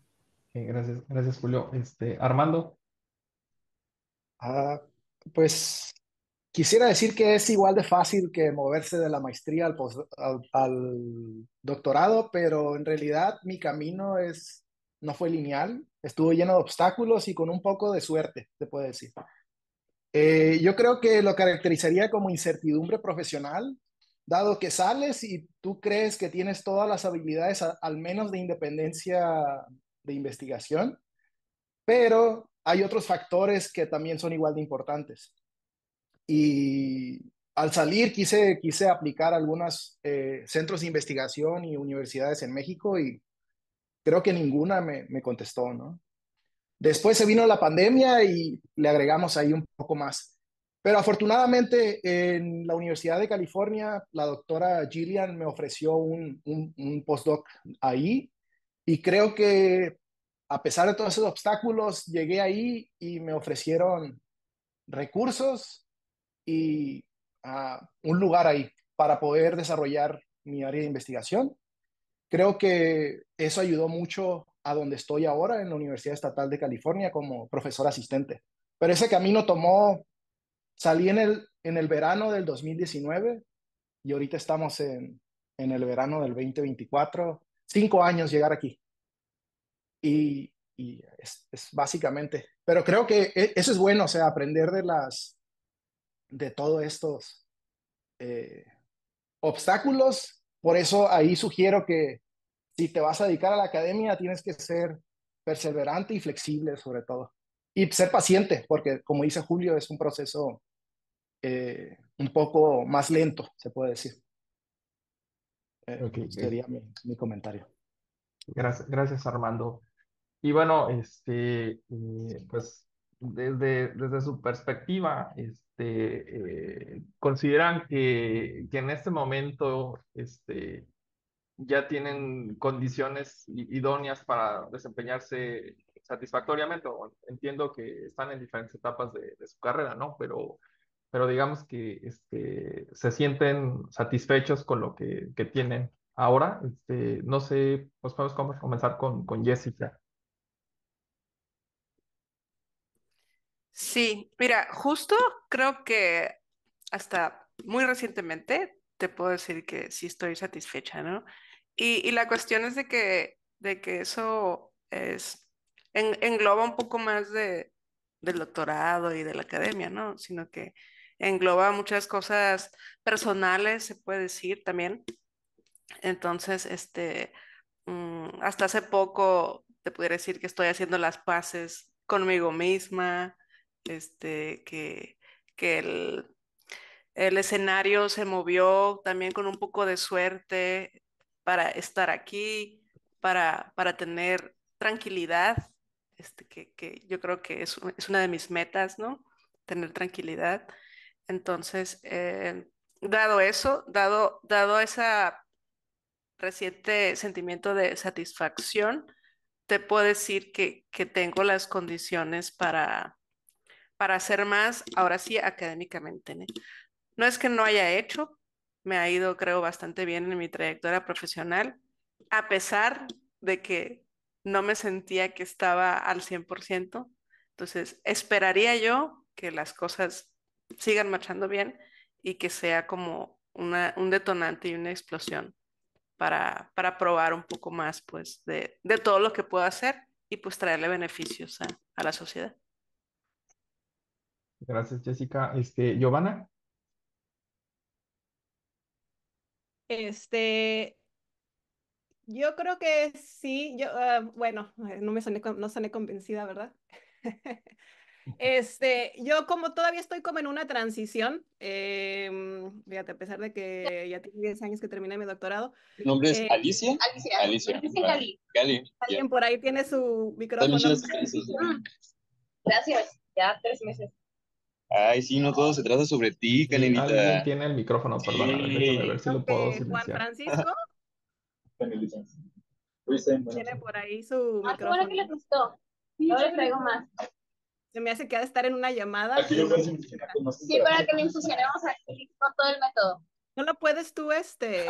[SPEAKER 1] gracias, gracias Julio. Este, Armando.
[SPEAKER 4] Ah, pues quisiera decir que es igual de fácil que moverse de la maestría al, al, doctorado, pero en realidad mi camino es, no fue lineal, estuvo lleno de obstáculos y con un poco de suerte, se puede decir. Eh, yo creo que lo caracterizaría como incertidumbre profesional, dado que sales y tú crees que tienes todas las habilidades, al menos de independencia de investigación, pero hay otros factores que también son igual de importantes. Y al salir quise, quise aplicar algunos eh, centros de investigación y universidades en México y creo que ninguna me, me contestó, ¿no? Después se vino la pandemia y le agregamos ahí un poco más. Pero afortunadamente en la Universidad de California, la doctora Gillian me ofreció un, un, un postdoc ahí y creo que a pesar de todos esos obstáculos, llegué ahí y me ofrecieron recursos y uh, un lugar ahí para poder desarrollar mi área de investigación. Creo que eso ayudó mucho a donde estoy ahora en la Universidad Estatal de California como profesor asistente. Pero ese camino tomó, salí en el, en el verano del 2019 y ahorita estamos en, en el verano del 2024, cinco años llegar aquí. Y, es, básicamente, pero creo que e, eso es bueno, o sea, aprender de las, de todos estos eh, obstáculos. Por eso ahí sugiero que si te vas a dedicar a la academia, tienes que ser perseverante y flexible sobre todo. Y ser paciente, porque como dice Julio, es un proceso eh, un poco más lento, se puede decir. Eh, sería mi, mi, comentario.
[SPEAKER 1] Gracias, gracias Armando. Y bueno, este, eh, pues desde, desde su perspectiva, este, eh, consideran que, que, en este momento este, ya tienen condiciones idóneas para desempeñarse satisfactoriamente. Entiendo que están en diferentes etapas de, de su carrera, ¿no? Pero, pero digamos que este, se sienten satisfechos con lo que, que tienen ahora. Este, no sé, pues podemos comenzar con, con Jessica.
[SPEAKER 3] Sí, mira, justo creo que hasta muy recientemente te puedo decir que sí estoy satisfecha, ¿no? Y, la cuestión es de que, de que eso es, engloba un poco más de, del doctorado y de la academia, ¿no? Sino que engloba muchas cosas personales, se puede decir también. Entonces, este, mm, hasta hace poco te pudiera decir que estoy haciendo las paces conmigo misma, este, que, que el, el escenario se movió también con un poco de suerte para estar aquí, para, para tener tranquilidad, este, que, que yo creo que es, es, una de mis metas, ¿no? Tener tranquilidad. Entonces, eh, dado eso, dado, dado ese reciente sentimiento de satisfacción, te puedo decir que, que tengo las condiciones para, para hacer más, ahora sí, académicamente. ¿no? es que no haya hecho, me ha ido, creo, bastante bien en mi trayectoria profesional, a pesar de que no me sentía que estaba al 100%. Entonces, esperaría yo que las cosas sigan marchando bien y que sea como una, un detonante y una explosión para, para probar un poco más pues, de, de todo lo que puedo hacer y pues traerle beneficios a, a la sociedad.
[SPEAKER 1] Gracias, Jessica. Este, Giovanna.
[SPEAKER 2] Este, yo creo que sí, yo, uh, bueno, no me soné, no soné convencida, ¿verdad? Este, yo como todavía estoy como en una transición, eh, fíjate, a pesar de que ya tengo 10 años que terminé mi doctorado.
[SPEAKER 6] ¿Tu nombre es eh, Alicia?
[SPEAKER 2] Alicia.
[SPEAKER 6] Alicia.
[SPEAKER 2] Alicia Gali.
[SPEAKER 6] Gali.
[SPEAKER 2] Alguien por ahí tiene su micrófono. Gracias.
[SPEAKER 6] ya tres meses.
[SPEAKER 7] Ay, sí, no todo se trata sobre ti, Canelita.
[SPEAKER 1] Alguien tiene el micrófono, perdón.
[SPEAKER 7] Sí.
[SPEAKER 1] A ver si lo puedo
[SPEAKER 2] Eh, Juan. Francisco tiene por ahí su
[SPEAKER 6] Ah, bueno que le
[SPEAKER 2] micrófono.
[SPEAKER 6] gustó. Ahora les traigo más.
[SPEAKER 2] Se me hace que ha de estar en una llamada.
[SPEAKER 6] Sí, para que le entusiasmemos aquí con todo el método.
[SPEAKER 2] ¿No lo puedes tú, este?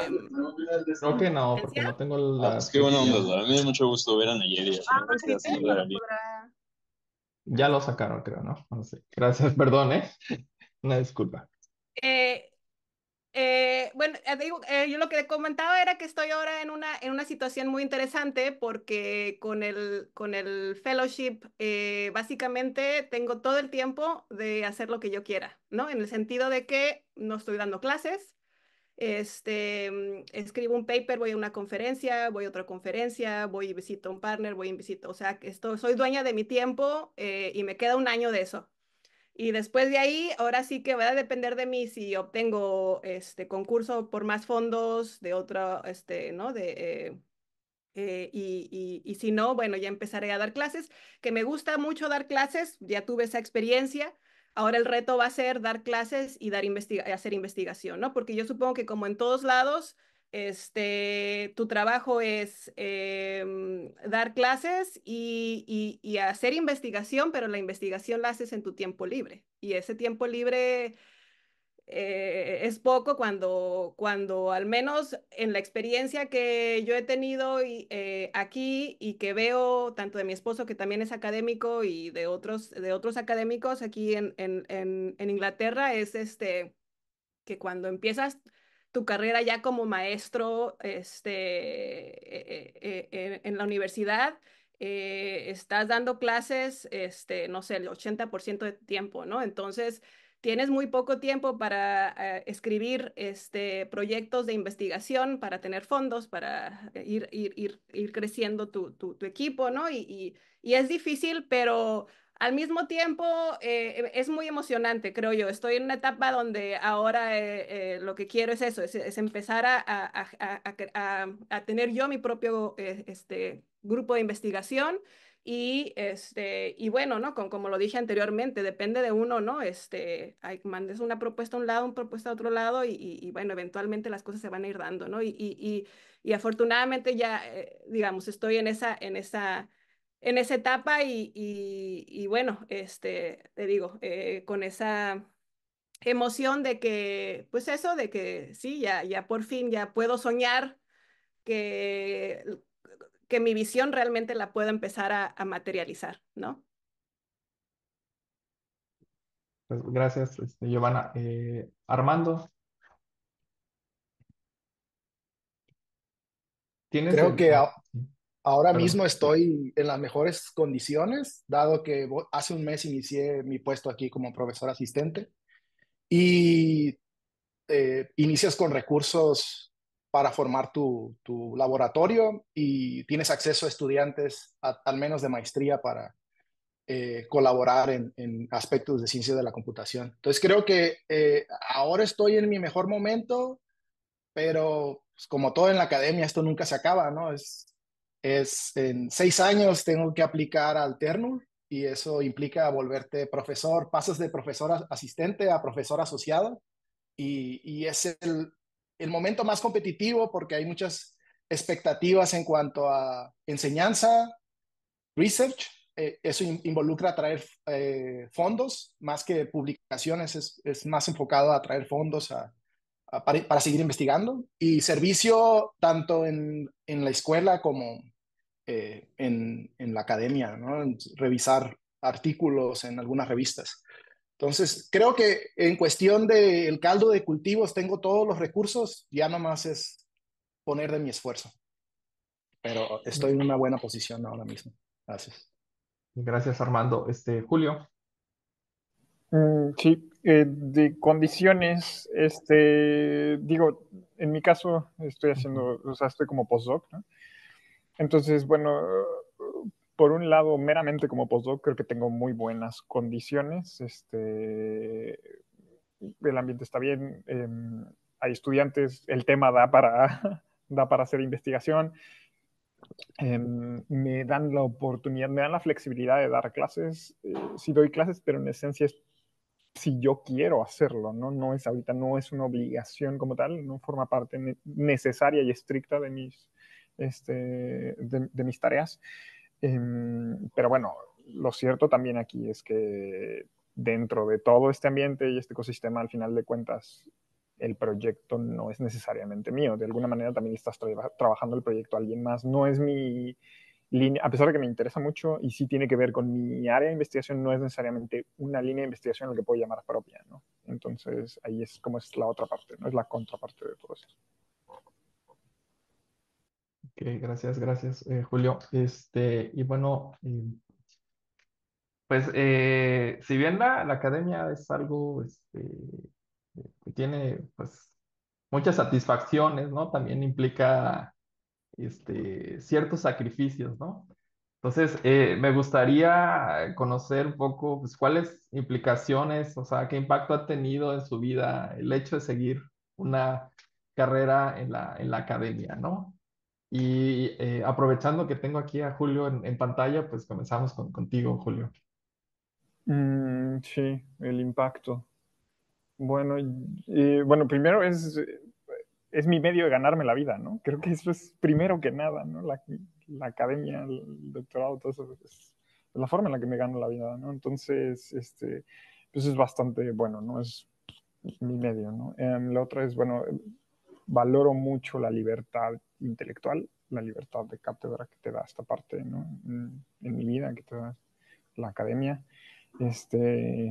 [SPEAKER 1] Creo que no, porque no tengo la.
[SPEAKER 7] Ah, pues qué buena onda, ¿verdad? A mí me da mucho gusto ver a Nayeli. así,
[SPEAKER 6] Ah, sí,
[SPEAKER 7] está
[SPEAKER 6] sí,
[SPEAKER 7] vida.
[SPEAKER 2] podrá-
[SPEAKER 1] Ya lo sacaron, creo, ¿no? No sé. Gracias, perdón, ¿eh? Una disculpa.
[SPEAKER 2] Eh, eh, bueno, eh, digo, eh, yo lo que comentaba era que estoy ahora en una, en una situación muy interesante porque con el, con el fellowship eh, básicamente tengo todo el tiempo de hacer lo que yo quiera, ¿no? En el sentido de que no estoy dando clases, este, mm, escribo un paper, voy a una conferencia, voy a otra conferencia, voy y visito a un partner, voy y visito, o sea, que esto, soy dueña de mi tiempo eh, y me queda un año de eso. Y después de ahí, ahora sí que va a depender de mí si obtengo este concurso por más fondos de otra, este, ¿no? De, eh, eh, y, y- y si no, bueno, ya empezaré a dar clases, que me gusta mucho dar clases, ya tuve esa experiencia. Ahora el reto va a ser dar clases y dar investiga hacer investigación, ¿no? Porque yo supongo que como en todos lados, este, tu trabajo es em, dar clases y, y- y hacer investigación, pero la investigación la haces en tu tiempo libre. Y ese tiempo libre eh, es poco cuando, cuando al menos en la experiencia que yo he tenido y, eh, aquí y que veo tanto de mi esposo que también es académico y de otros, de otros académicos aquí en, en, en, Inglaterra es este, que cuando empiezas tu carrera ya como maestro este, eh, eh, eh, en la universidad, eh, estás dando clases, este, no sé, el 80% de tiempo, ¿no? Entonces, tienes muy poco tiempo para eh, escribir este, proyectos de investigación, para tener fondos, para eh, ir, ir, ir, ir creciendo tu, tu, tu equipo, ¿no? Y, y, y es difícil, pero al mismo tiempo, eh, es muy emocionante, creo yo. Estoy en una etapa donde ahora eh, eh, lo que quiero es eso, es, empezar a, tener yo mi propio este, grupo de investigación. Y, este, y bueno, ¿no? Con, como lo dije anteriormente, depende de uno, ¿no? Este, hay, mandes una propuesta a un lado, una propuesta a otro lado y, bueno, eventualmente las cosas se van a ir dando. Y, afortunadamente ya, digamos, estoy en esa, en esa etapa y, y, y bueno, este, te digo, eh, con esa emoción de que, pues eso, de que sí, ya, ya por fin ya puedo soñar que, que mi visión realmente la pueda empezar a, a materializar, ¿no?
[SPEAKER 1] Pues gracias, este, Giovanna. Eh, Armando. ¿Tienes
[SPEAKER 4] Creo
[SPEAKER 1] el-
[SPEAKER 4] que a-. ahora mismo estoy en las mejores condiciones, dado que hace un mes inicié mi puesto aquí como profesor asistente y eh, inicias con recursos para formar tu, tu laboratorio y tienes acceso a estudiantes, a- al menos de maestría, para eh, colaborar en, en aspectos de ciencia de la computación. Entonces creo que eh, ahora estoy en mi mejor momento, pero pues, como todo en la academia, esto nunca se acaba, ¿no? Es, es en seis años tengo que aplicar al Ternul y eso implica volverte profesor, pasas de profesor asistente a profesor asociado y, y es el, el momento más competitivo porque hay muchas expectativas en cuanto a enseñanza, research, eh, eso in- involucra traer eh, fondos más que publicaciones, es, es más enfocado a traer fondos a- para, seguir investigando y servicio tanto en, en la escuela como eh, en, en la academia, ¿no? Revisar artículos en algunas revistas. Entonces, creo que en cuestión del caldo de cultivos tengo todos los recursos, ya nomás es poner de mi esfuerzo. Pero estoy en una buena posición ahora mismo. Gracias.
[SPEAKER 1] Gracias, Armando. Este, Julio.
[SPEAKER 5] Mm, sí, eh, de condiciones, este, digo, en mi caso estoy haciendo, o sea, estoy como postdoc, ¿no? Entonces, bueno, por un lado, meramente como postdoc, creo que tengo muy buenas condiciones. Este, el ambiente está bien, eh, hay estudiantes, el tema da para, da para hacer investigación. em, me dan la oportunidad, me dan la flexibilidad de dar clases. Eh, sí doy clases, pero en esencia es si yo quiero hacerlo, ¿no? No es ahorita, no es una obligación como tal, no forma parte necesaria y estricta de mis, este, de, mis tareas. Em, pero bueno, lo cierto también aquí es que dentro de todo este ambiente y este ecosistema, al final de cuentas, el proyecto no es necesariamente mío. De alguna manera también estás trabajando el proyecto a alguien más. No es mi a pesar de que me interesa mucho y sí tiene que ver con mi área de investigación, no es necesariamente una línea de investigación a la que puedo llamar propia, ¿no? Entonces ahí es como es la otra parte, ¿no? Es la contraparte de todo eso.
[SPEAKER 1] Ok, gracias, gracias, eh, Julio. Este, y bueno, eh, pues eh, si bien la, la, academia es algo este, que tiene pues muchas satisfacciones, ¿no? También implica este, ciertos sacrificios, ¿no? Entonces, eh, me gustaría conocer un poco, pues, cuáles implicaciones, o sea, qué impacto ha tenido en su vida el hecho de seguir una carrera en la, en la academia, ¿no? Y eh, aprovechando que tengo aquí a Julio en, en pantalla, pues comenzamos con, contigo, Julio.
[SPEAKER 5] Mm, sí, el impacto. Bueno, bueno, primero es, es mi medio de ganarme la vida, ¿no? Creo que eso es primero que nada, ¿no? La, la academia, el doctorado, todo eso es la forma en la que me gano la vida, ¿no? Entonces, este, pues es bastante bueno, ¿no? Es, mi medio, ¿no? Em, la otra es, bueno, valoro mucho la libertad intelectual, la libertad de cátedra que te da esta parte, ¿no? En mi vida, que te da la academia. Este,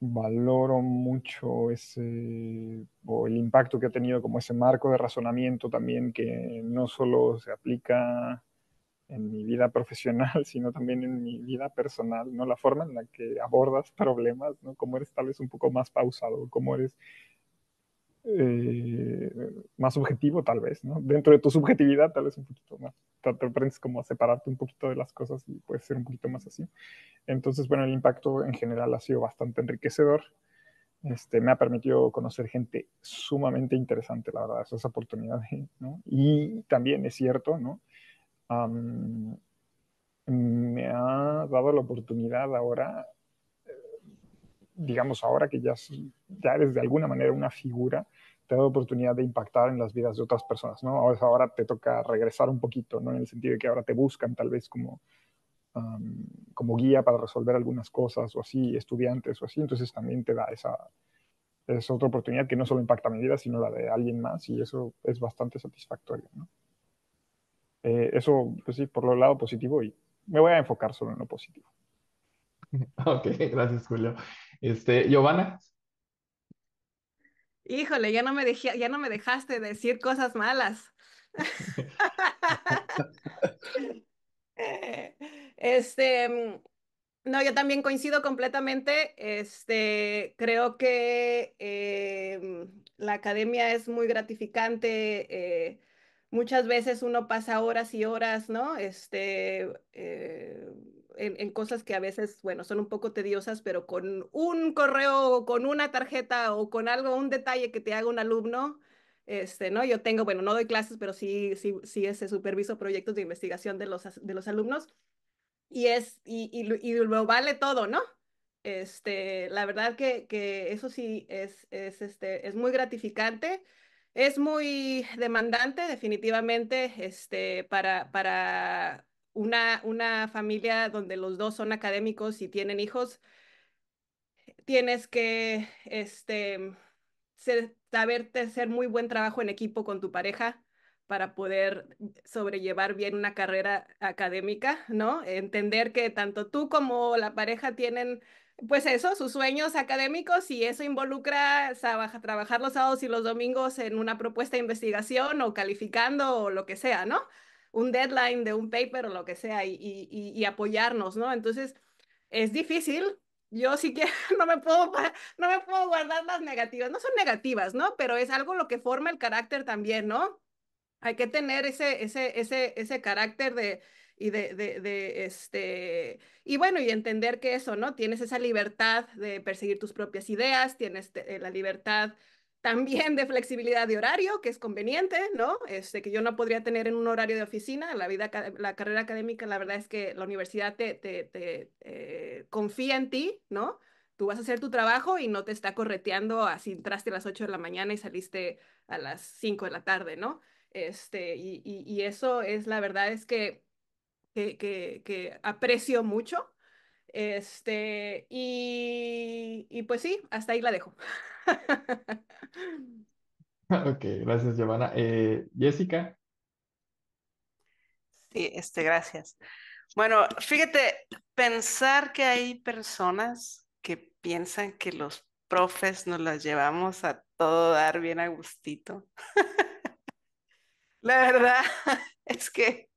[SPEAKER 5] valoro mucho ese, o el impacto que ha tenido como ese marco de razonamiento también que no solo se aplica en mi vida profesional, sino también en mi vida personal, ¿no? La forma en la que abordas problemas, ¿no? Cómo eres tal vez un poco más pausado, cómo eres eh, más subjetivo tal vez, ¿no? Dentro de tu subjetividad tal vez un poquito más, aprendes como a separarte un poquito de las cosas y puedes ser un poquito más así. Entonces, bueno, el impacto en general ha sido bastante enriquecedor. Este, me ha permitido conocer gente sumamente interesante, la verdad, esas oportunidades, ¿no? Y también es cierto, ¿no? me ha dado la oportunidad ahora digamos, ahora que ya, ya eres de alguna manera una figura, te da la oportunidad de impactar en las vidas de otras personas, ¿no? Ahora, ahora te toca regresar un poquito, ¿no? En el sentido de que ahora te buscan tal vez como, como guía para resolver algunas cosas o así, estudiantes o así, entonces también te da esa, esa otra oportunidad que no solo impacta mi vida, sino la de alguien más y eso es bastante satisfactorio. Eh, eso, pues sí, por lo lado positivo y me voy a enfocar solo en lo positivo.
[SPEAKER 1] Ok, gracias, Julio. Este, Giovanna.
[SPEAKER 2] Híjole, ya no me ya no me dejaste decir cosas malas. este, mm, no, yo también coincido completamente. Este, creo que em, la academia es muy gratificante. Eh, muchas veces uno pasa horas y horas, ¿no? Este, eh, en, cosas que a veces, bueno, son un poco tediosas, pero con un correo, con una tarjeta o con algo, un detalle que te haga un alumno, este, ¿no? Yo tengo, bueno, no doy clases, pero sí, sí, sí ese superviso proyectos de investigación de los, de los alumnos y es, y, y, lo vale todo, ¿no? Este, la verdad que, que eso sí es, es, este, es muy gratificante. Es muy demandante, definitivamente, este, para, para una, una familia donde los dos son académicos y tienen hijos, tienes que este, ser, saberte hacer muy buen trabajo en equipo con tu pareja para poder sobrellevar bien una carrera académica, ¿no? Entender que tanto tú como la pareja tienen, pues eso, sus sueños académicos y eso involucra trabajar los sábados y los domingos en una propuesta de investigación o calificando o lo que sea, ¿no? Un deadline de un paper o lo que sea y, y, y apoyarnos, ¿no? Entonces, es difícil. Yo sí que no me puedo, no me puedo guardar las negativas. No son negativas, ¿no? Pero es algo lo que forma el carácter también, ¿no? Hay que tener ese, ese, ese, ese carácter de, y de, de, este, y bueno, y entender que eso, ¿no? Tienes esa libertad de perseguir tus propias ideas, tienes eh, la libertad también de flexibilidad de horario, que es conveniente, ¿no? Este, que yo no podría tener en un horario de oficina. La, vida, la carrera académica, la verdad es que la universidad te, te, te eh, confía en ti, ¿no? Tú vas a hacer tu trabajo y no te está correteando así entraste a las 8 de la mañana y saliste a las 5 de la tarde, ¿no? Este, y, y, y eso es, la verdad es que, que, que, que aprecio mucho. Este, y, y pues sí, hasta ahí la dejo.
[SPEAKER 1] Ok, gracias, Giovanna. Eh, Jessica.
[SPEAKER 3] Sí, este, gracias. Bueno, fíjate, pensar que hay personas que piensan que los profes nos las llevamos a todo dar bien a gustito. La verdad es que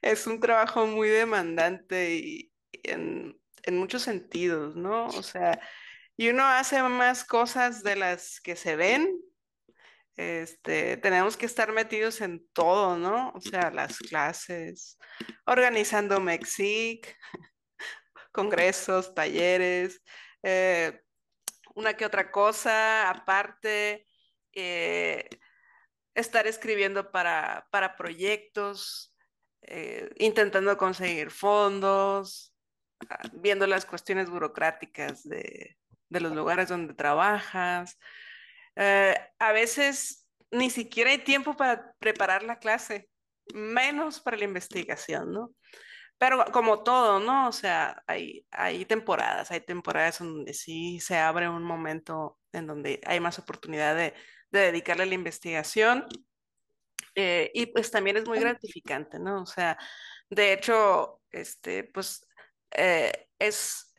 [SPEAKER 3] es un trabajo muy demandante y en, en muchos sentidos, ¿no? O sea, y uno hace más cosas de las que se ven. Este, tenemos que estar metidos en todo, ¿no? O sea, las clases, organizando Mexic, congresos, talleres, eh, una que otra cosa aparte, eh, estar escribiendo para, para proyectos, eh, intentando conseguir fondos, ah, viendo las cuestiones burocráticas de, de los lugares donde trabajas. Eh, a veces ni siquiera hay tiempo para preparar la clase, menos para la investigación, ¿no? Pero como todo, ¿no? O sea, hay, hay temporadas, hay temporadas en donde sí se abre un momento en donde hay más oportunidad de, de dedicarle a la investigación. Eh, y pues también es muy gratificante, ¿no? O sea, de hecho, este, pues eh, es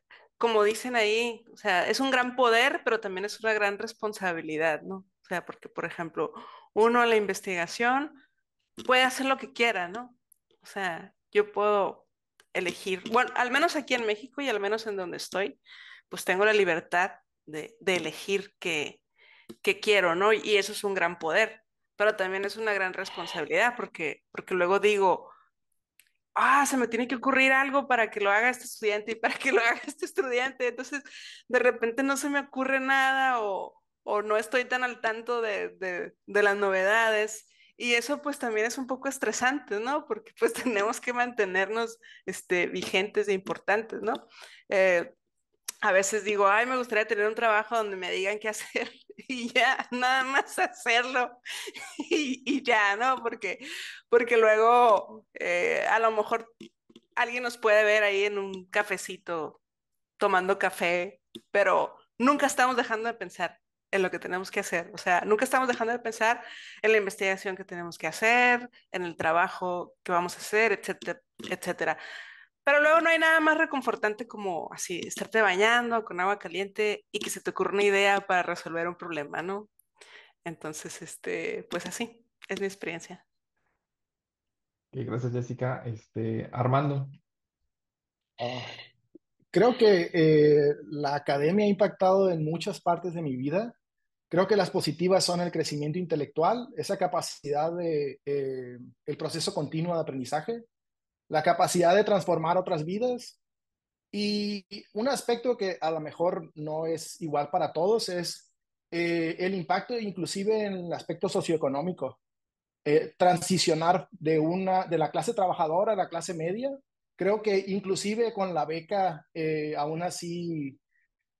[SPEAKER 3] como dicen ahí, o sea, es un gran poder, pero también es una gran responsabilidad, ¿no? O sea, porque, por ejemplo, uno en la investigación puede hacer lo que quiera, ¿no? O sea, yo puedo elegir, bueno, al menos aquí en México y al menos en donde estoy, pues tengo la libertad de, elegir qué, qué quiero, ¿no? Y eso es un gran poder, pero también es una gran responsabilidad porque, porque luego digo, ah, se me tiene que ocurrir algo para que lo haga este estudiante y para que lo haga este estudiante. Entonces, de repente no se me ocurre nada o, o no estoy tan al tanto de, de, de, las novedades. Y eso pues también es un poco estresante, ¿no? Porque pues tenemos que mantenernos este, vigentes e importantes, ¿no? Eh, a veces digo, ay, me gustaría tener un trabajo donde me digan qué hacer y ya, nada más hacerlo y, ya, ¿no? Porque, porque luego eh, a lo mejor alguien nos puede ver ahí en un cafecito tomando café, pero nunca estamos dejando de pensar en lo que tenemos que hacer. O sea, nunca estamos dejando de pensar en la investigación que tenemos que hacer, en el trabajo que vamos a hacer, etcétera, etcétera. Pero luego no hay nada más reconfortante como así, estarte bañando con agua caliente y que se te ocurra una idea para resolver un problema, ¿no? Entonces, este, pues así, es mi experiencia.
[SPEAKER 1] gracias, Jessica. Este, Armando.
[SPEAKER 4] Ah, creo que eh, la academia ha impactado en muchas partes de mi vida. Creo que las positivas son el crecimiento intelectual, esa capacidad de eh, el proceso continuo de aprendizaje, la capacidad de transformar otras vidas. Y un aspecto que a lo mejor no es igual para todos es eh, el impacto inclusive en el aspecto socioeconómico. Eh, transicionar de, una, de la clase trabajadora a la clase media. Creo que inclusive con la beca, eh, aún así,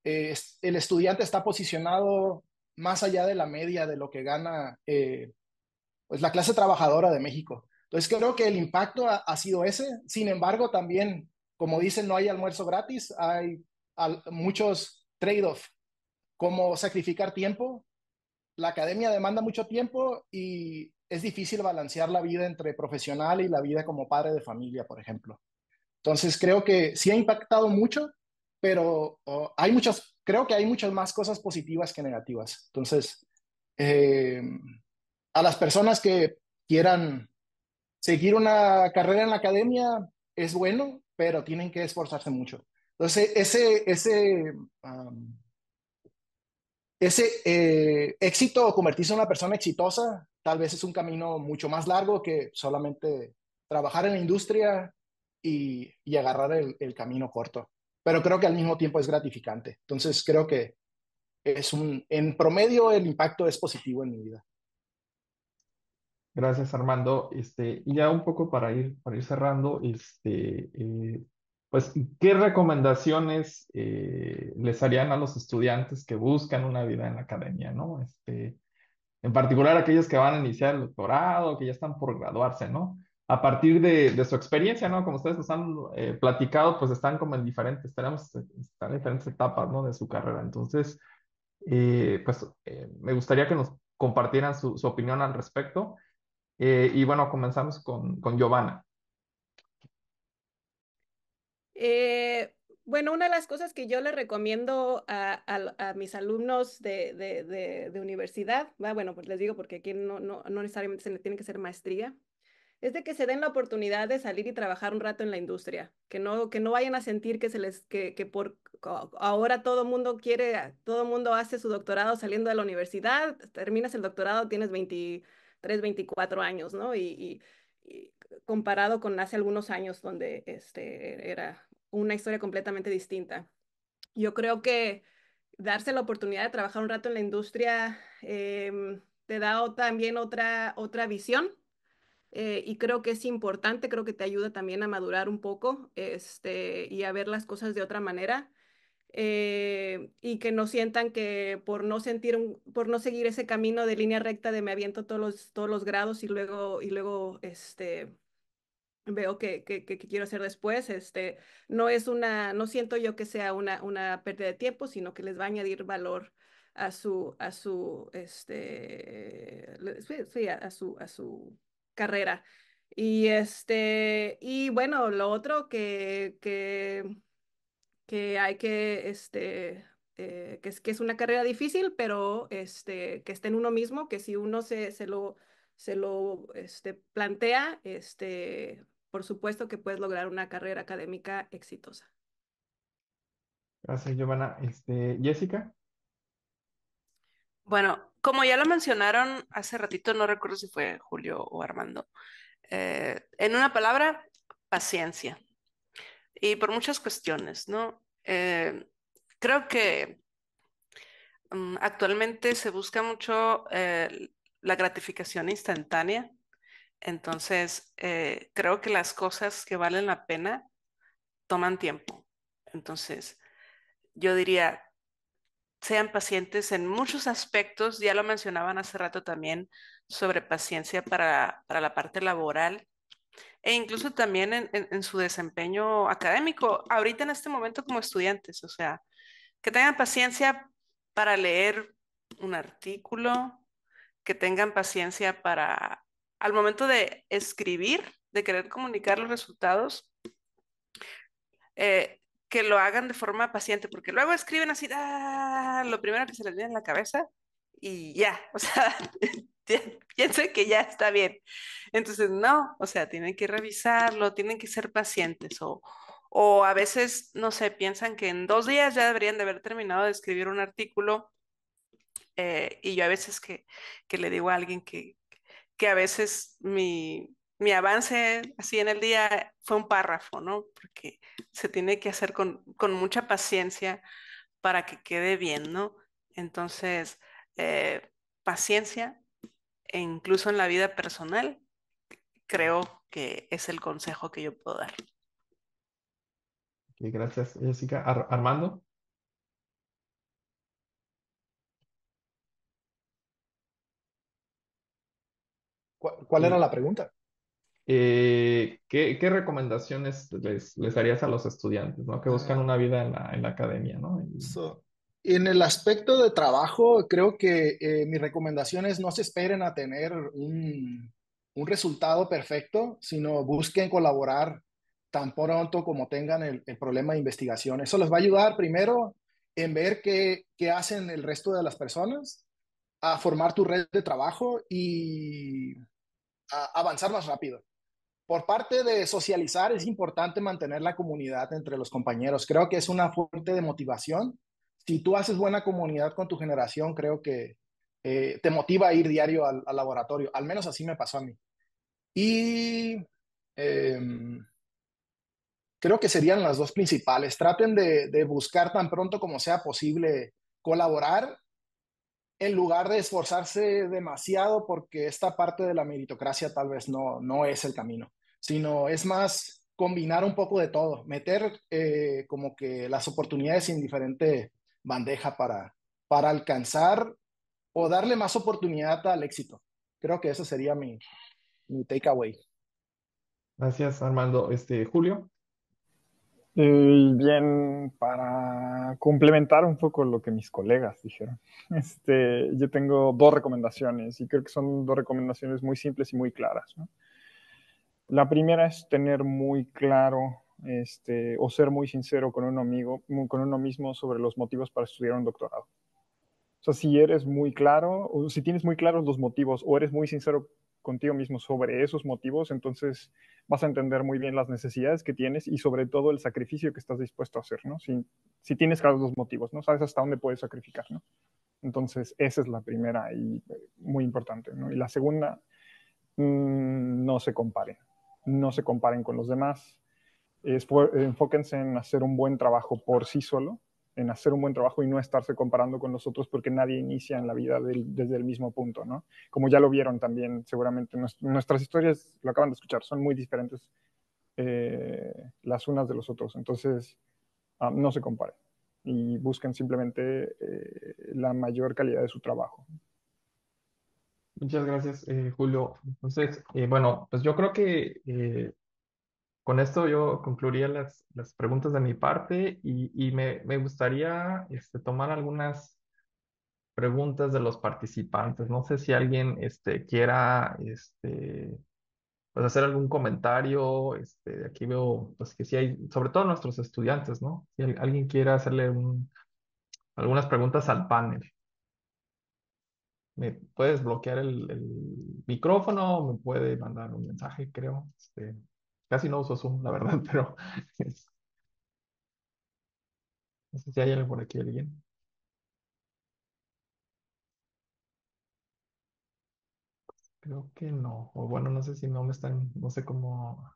[SPEAKER 4] eh, el estudiante está posicionado más allá de la media de lo que gana pues la clase trabajadora de México. Entonces creo que el impacto ha, ha sido ese. Sin embargo, también, como dicen, no hay almuerzo gratis, hay al, muchos trade-off, como sacrificar tiempo. La academia demanda mucho tiempo y es difícil balancear la vida entre profesional y la vida como padre de familia, por ejemplo. Entonces creo que sí ha impactado mucho, pero oh, hay muchas, creo que hay muchas más cosas positivas que negativas. Entonces, eh, a las personas que quieran seguir una carrera en la academia es bueno, pero tienen que esforzarse mucho. Entonces, ese, ese, ese eh, éxito o convertirse en una persona exitosa, tal vez es un camino mucho más largo que solamente trabajar en la industria y, y agarrar el, el, camino corto. Pero creo que al mismo tiempo es gratificante. Entonces, creo que es un, en promedio el impacto es positivo en mi vida.
[SPEAKER 1] Gracias, Armando. Este, y ya un poco para ir, para ir cerrando, este, eh, pues, ¿qué recomendaciones eh, les harían a los estudiantes que buscan una vida en la academia, ¿no? Este, en particular aquellos que van a iniciar el doctorado, que ya están por graduarse, ¿no? A partir de, de su experiencia, ¿no? Como ustedes nos han eh, platicado, pues están como en diferentes, tenemos, están en diferentes etapas, ¿no? De su carrera. Entonces, pues me gustaría que nos compartieran su, su opinión al respecto. Eh, y bueno, comenzamos con, con Giovanna.
[SPEAKER 2] Eh, bueno, una de las cosas que yo le recomiendo a, a, mis alumnos de, de, de, universidad, bueno, pues les digo porque aquí no, no, no necesariamente se tiene que ser maestría, es de que se den la oportunidad de salir y trabajar un rato en la industria, que no, que no vayan a sentir que se les, que, que por ahora todo mundo quiere, todo mundo hace su doctorado saliendo de la universidad, terminas el doctorado, tienes 20 3, 24 años, ¿no? Y, comparado con hace algunos años donde este, era una historia completamente distinta. Yo creo que darse la oportunidad de trabajar un rato en la industria em, te da también otra, otra visión eh, y creo que es importante, creo que te ayuda también a madurar un poco este, y a ver las cosas de otra manera. Eh, y que no sientan que por no sentir por no seguir ese camino de línea recta de me aviento todos los, todos los grados y luego, y luego este, veo que, que, que, quiero hacer después, este, no es una, no siento yo que sea una, una pérdida de tiempo, sino que les va a añadir valor a su, a su, este, sí, a, su, a su carrera. Y este, y bueno, lo otro que, que que hay que, este, eh, que, es, que es una carrera difícil, pero este, que esté en uno mismo, que si uno se, se lo, se lo este, plantea, este, por supuesto que puedes lograr una carrera académica exitosa.
[SPEAKER 1] Gracias, Giovanna. Este, Jessica.
[SPEAKER 3] Bueno, como ya lo mencionaron hace ratito, no recuerdo si fue Julio o Armando, eh, en una palabra, paciencia y por muchas cuestiones, ¿no? Eh, creo que mm, actualmente se busca mucho eh, la gratificación instantánea, entonces eh, creo que las cosas que valen la pena toman tiempo. Entonces, yo diría, sean pacientes en muchos aspectos, ya lo mencionaban hace rato también sobre paciencia para, para la parte laboral e incluso también en, su desempeño académico, ahorita en este momento como estudiantes, o sea, que tengan paciencia para leer un artículo, que tengan paciencia para, al momento de escribir, de querer comunicar los resultados, eh, que lo hagan de forma paciente, porque luego escriben así, ah, lo primero que se les viene en la cabeza y ya, o sea, piensen que ya está bien. Entonces, no, o sea, tienen que revisarlo, tienen que ser pacientes o, o a veces, no sé, piensan que en dos días ya deberían de haber terminado de escribir un artículo. Eh, y yo a veces que, que, le digo a alguien que, que a veces mi, mi avance así en el día fue un párrafo, ¿no? Porque se tiene que hacer con, con mucha paciencia para que quede bien, ¿no? Entonces, eh, paciencia, e incluso en la vida personal, creo que es el consejo que yo puedo dar.
[SPEAKER 1] gracias, Jessica. Armando.
[SPEAKER 4] ¿Cuál, era la pregunta?
[SPEAKER 1] Eh, ¿qué, recomendaciones les, les, darías a los estudiantes ¿no? que buscan una vida en la, en la academia? ¿no?
[SPEAKER 4] En el aspecto de trabajo, creo que eh, mi recomendación es no se esperen a tener un, un, resultado perfecto, sino busquen colaborar tan pronto como tengan el, el, problema de investigación. Eso les va a ayudar primero en ver qué, qué hacen el resto de las personas, a formar tu red de trabajo y a avanzar más rápido. Por parte de socializar, es importante mantener la comunidad entre los compañeros. Creo que es una fuente de motivación si tú haces buena comunidad con tu generación, creo que eh, te motiva a ir diario al, laboratorio. Al menos así me pasó a mí. Y em, creo que serían las dos principales. Traten de, buscar tan pronto como sea posible colaborar en lugar de esforzarse demasiado porque esta parte de la meritocracia tal vez no, no es el camino, sino es más combinar un poco de todo, meter eh, como que las oportunidades en diferente bandeja para, para alcanzar o darle más oportunidad al éxito. Creo que ese sería mi, mi takeaway.
[SPEAKER 1] Gracias, Armando. Este, Julio.
[SPEAKER 5] Eh, bien, para complementar un poco lo que mis colegas dijeron, este, yo tengo dos recomendaciones y creo que son dos recomendaciones muy simples y muy claras. ¿no? La primera es tener muy claro este, o ser muy sincero con uno, amigo, con uno mismo sobre los motivos para estudiar un doctorado. O sea, si eres muy claro, o si tienes muy claros los motivos, o eres muy sincero contigo mismo sobre esos motivos, entonces vas a entender muy bien las necesidades que tienes y sobre todo el sacrificio que estás dispuesto a hacer. Si, tienes claros los motivos, ¿no? Sabes hasta dónde puedes sacrificar. Entonces, esa es la primera y muy importante. Y la segunda, mmm, no se comparen, no se comparen con los demás, enfóquense en hacer un buen trabajo por sí solo, en hacer un buen trabajo y no estarse comparando con los otros porque nadie inicia en la vida desde el mismo punto, ¿no? Como ya lo vieron también, seguramente nuestras historias, lo acaban de escuchar, son muy diferentes eh, las unas de los otros. Entonces, um, no se comparen y busquen simplemente eh, la mayor calidad de su trabajo.
[SPEAKER 1] Muchas gracias, eh, Julio. Entonces, bueno, pues yo creo que con esto yo concluiría las, las preguntas de mi parte y, y me, me, gustaría este, tomar algunas preguntas de los participantes. No sé si alguien este, quiera este, pues hacer algún comentario. Este, aquí veo pues, que sí hay, sobre todo nuestros estudiantes, ¿no? Si alguien quiera hacerle un, algunas preguntas al panel. Me puedes bloquear el, el micrófono, me puede mandar un mensaje, creo. Este, Casi no uso Zoom, la verdad, pero no sé si hay alguien por aquí, alguien. Creo que no. O bueno, no sé si no me están, no sé cómo.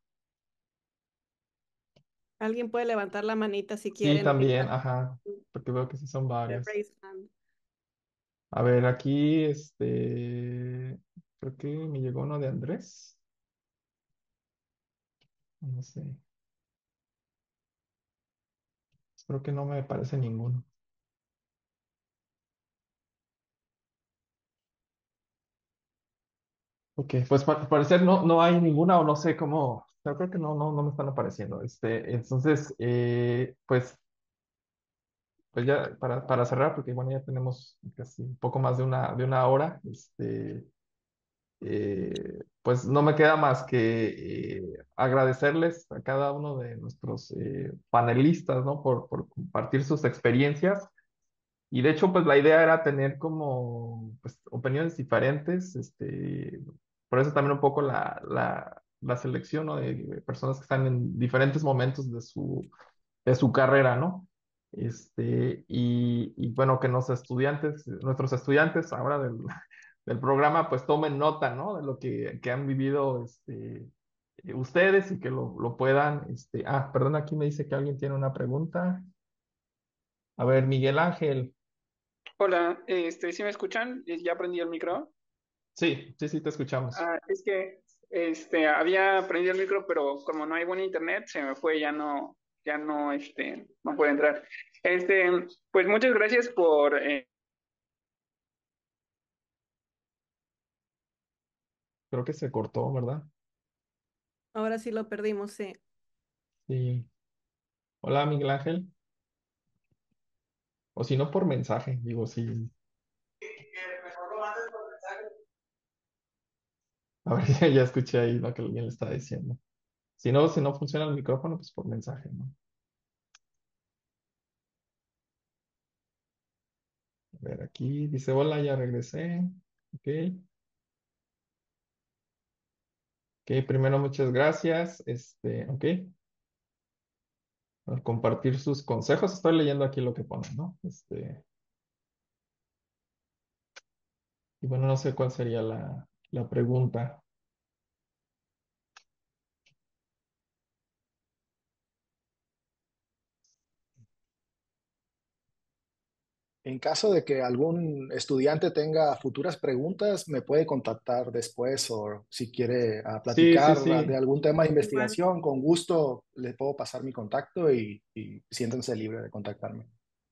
[SPEAKER 2] Alguien puede levantar la manita si quiere.
[SPEAKER 1] Sí, también, ajá, porque veo que sí son varios. A ver, aquí, este, creo que me llegó uno de Andrés. No sé. Espero que no me parece ninguno. Ok, pues para parecer no, no hay ninguna o no sé cómo, creo que no, no, no me están apareciendo. Este, entonces, eh, pues, pues ya para, para cerrar, porque bueno, ya tenemos casi un poco más de una, de una hora, este, eh, pues no me queda más que eh, agradecerles a cada uno de nuestros eh, panelistas, ¿no? Por, por, compartir sus experiencias. Y de hecho, pues la idea era tener como pues, opiniones diferentes, este, por eso también un poco la, la, la selección, ¿no? De personas que están en diferentes momentos de su, de su carrera, ¿no? Este, y, y bueno, que los estudiantes, nuestros estudiantes ahora del, del programa, pues tomen nota, ¿no? De lo que, que han vivido este, eh, ustedes y que lo, lo, puedan, este, ah, perdón, aquí me dice que alguien tiene una pregunta. A ver, Miguel Ángel.
[SPEAKER 8] Hola, este, ¿sí me escuchan? ¿Ya aprendí el micro?
[SPEAKER 1] Sí, sí, sí, te escuchamos.
[SPEAKER 8] Ah, es que este, había prendido el micro, pero como no hay buen internet, se me fue, ya no, ya no, este, no puede entrar. Este, pues muchas gracias por eh,
[SPEAKER 1] Creo que se cortó, ¿verdad?
[SPEAKER 2] Ahora sí lo perdimos, sí.
[SPEAKER 1] Sí. Hola, Miguel Ángel. O si no, por mensaje, digo, sí. A ver, ya, ya escuché ahí lo que alguien le está diciendo. Si no, si no funciona el micrófono, pues por mensaje, ¿no? A ver, aquí dice, hola, ya regresé. Ok. Ok, primero muchas gracias. Este, ok. Por compartir sus consejos. Estoy leyendo aquí lo que ponen, ¿no? Este. Y bueno, no sé cuál sería la, la pregunta.
[SPEAKER 4] En caso de que algún estudiante tenga futuras preguntas, me puede contactar después o si quiere uh, platicar
[SPEAKER 1] sí, sí.
[SPEAKER 4] de algún tema de investigación, con gusto le puedo pasar mi contacto y, y siéntense libre de contactarme.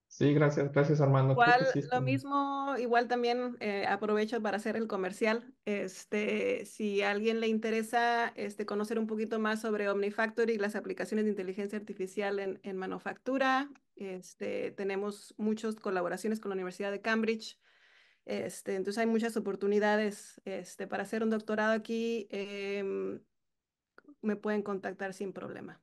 [SPEAKER 1] Sí, gracias, gracias Armando.
[SPEAKER 2] Igual,
[SPEAKER 1] sí
[SPEAKER 2] lo mismo, igual también eh, aprovecho para hacer el comercial. Este, si a alguien le interesa este, conocer un poquito más sobre Omnifactory y las aplicaciones de inteligencia artificial en, en manufactura, este, tenemos muchas colaboraciones con la Universidad de Cambridge. Este, entonces hay muchas oportunidades este, para hacer un doctorado aquí. em, me pueden contactar sin problema.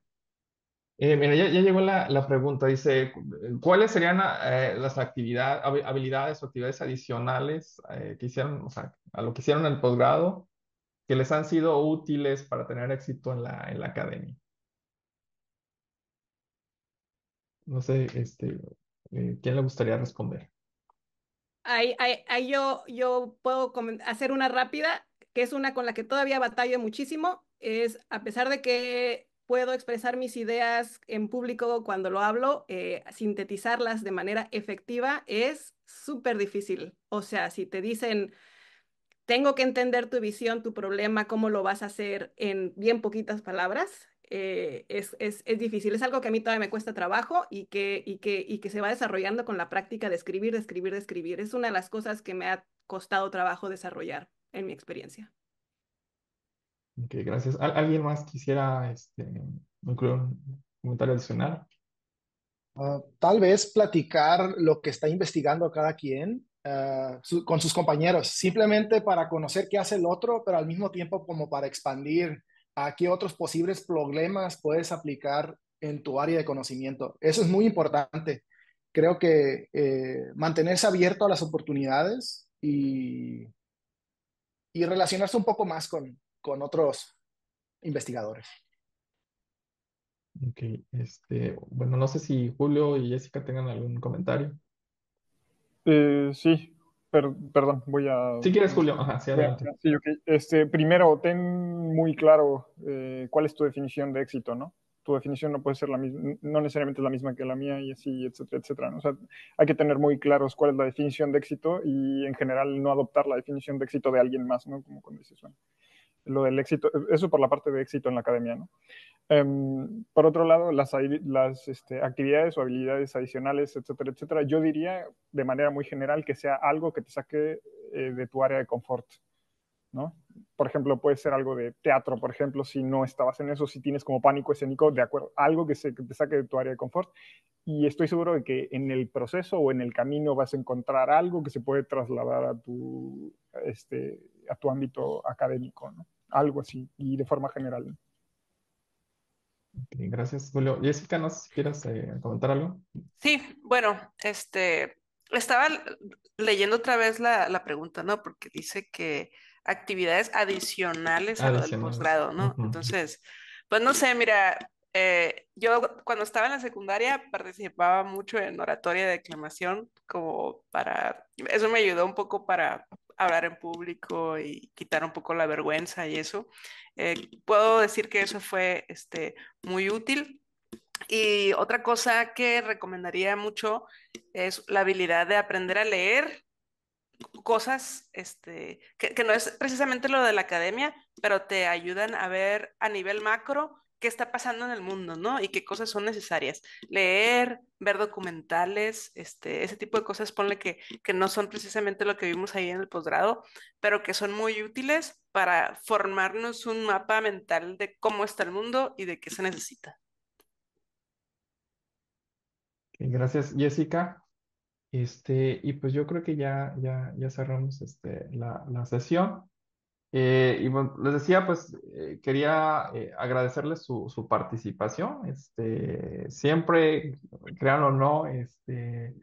[SPEAKER 1] Eh, mira, ya, llegó la, la pregunta. Dice, ¿cuáles serían eh, las actividades, habilidades o actividades adicionales eh, que hicieron, o sea, a lo que hicieron en el posgrado que les han sido útiles para tener éxito en la, en la academia? No sé, este, eh, ¿quién le gustaría responder?
[SPEAKER 2] Ahí, ahí, ahí yo, yo puedo hacer una rápida, que es una con la que todavía batallo muchísimo. Es, a pesar de que puedo expresar mis ideas en público cuando lo hablo, eh, sintetizarlas de manera efectiva es súper difícil. O sea, si te dicen, tengo que entender tu visión, tu problema, cómo lo vas a hacer en bien poquitas palabras, eh, es, es, es difícil. Es algo que a mí todavía me cuesta trabajo y que, y, que, y que se va desarrollando con la práctica de escribir, de escribir, de escribir. Es una de las cosas que me ha costado trabajo desarrollar en mi experiencia.
[SPEAKER 1] Ok, gracias. ¿Al- ¿Alguien más quisiera este, incluir un comentario adicional?
[SPEAKER 4] Uh, tal vez platicar lo que está investigando cada quien uh, su, con sus compañeros, simplemente para conocer qué hace el otro, pero al mismo tiempo como para expandir a qué otros posibles problemas puedes aplicar en tu área de conocimiento. Eso es muy importante. Creo que eh, mantenerse abierto a las oportunidades y, y relacionarse un poco más con, con otros investigadores.
[SPEAKER 1] Ok, este, bueno, no sé si Julio y Jessica tengan algún comentario.
[SPEAKER 5] Eh, sí, per- perdón, voy a...
[SPEAKER 1] Si quieres, Julio, ajá, sí,
[SPEAKER 5] a-
[SPEAKER 1] adelante.
[SPEAKER 5] sí, ok. Este, primero, ten muy claro eh, cuál es tu definición de éxito, ¿no? Tu definición no puede ser la misma, no necesariamente la misma que la mía y así, etcétera, etcétera. O sea, hay que tener muy claros cuál es la definición de éxito y en general no adoptar la definición de éxito de alguien más, ¿no? Como cuando dices, bueno, lo del éxito, eso por la parte de éxito en la academia, ¿no? Um, por otro lado, las, este, actividades o habilidades adicionales, etcétera, etcétera, yo diría de manera muy general que sea algo que te saque eh, de tu área de confort, ¿no? Por ejemplo, puede ser algo de teatro, por ejemplo, si no estabas en eso, si tienes como pánico escénico, de acuerdo, algo que, te saque de tu área de confort. Y estoy seguro de que en el proceso o en el camino vas a encontrar algo que se puede trasladar a tu, este, a tu ámbito académico. Algo así, y de forma general.
[SPEAKER 1] Gracias, Julio. Jessica, no sé si quieres eh, comentar algo.
[SPEAKER 3] Sí, bueno, este, estaba leyendo otra vez la, la pregunta, ¿no? Porque dice que actividades adicionales a lo del
[SPEAKER 1] Adicionales.
[SPEAKER 3] posgrado, ¿no? Entonces, pues no sé, mira, eh, yo cuando estaba en la secundaria participaba mucho en oratoria de declamación, como para, eso me ayudó un poco para hablar en público y quitar un poco la vergüenza y eso. Eh, puedo decir que eso fue este, muy útil. Y otra cosa que recomendaría mucho es la habilidad de aprender a leer cosas este, que, que no es precisamente lo de la academia, pero te ayudan a ver a nivel macro qué está pasando en el mundo, ¿no? Y qué cosas son necesarias. Leer, ver documentales, este, ese tipo de cosas, ponle que, que no son precisamente lo que vimos ahí en el posgrado, pero que son muy útiles para formarnos un mapa mental de cómo está el mundo y de qué se necesita.
[SPEAKER 1] Gracias, Jessica. Este, y pues yo creo que ya, ya, ya cerramos este, la, la sesión. Eh, y bueno, les decía, pues eh, quería eh, agradecerles su, su participación. Este, siempre, crean o no, este,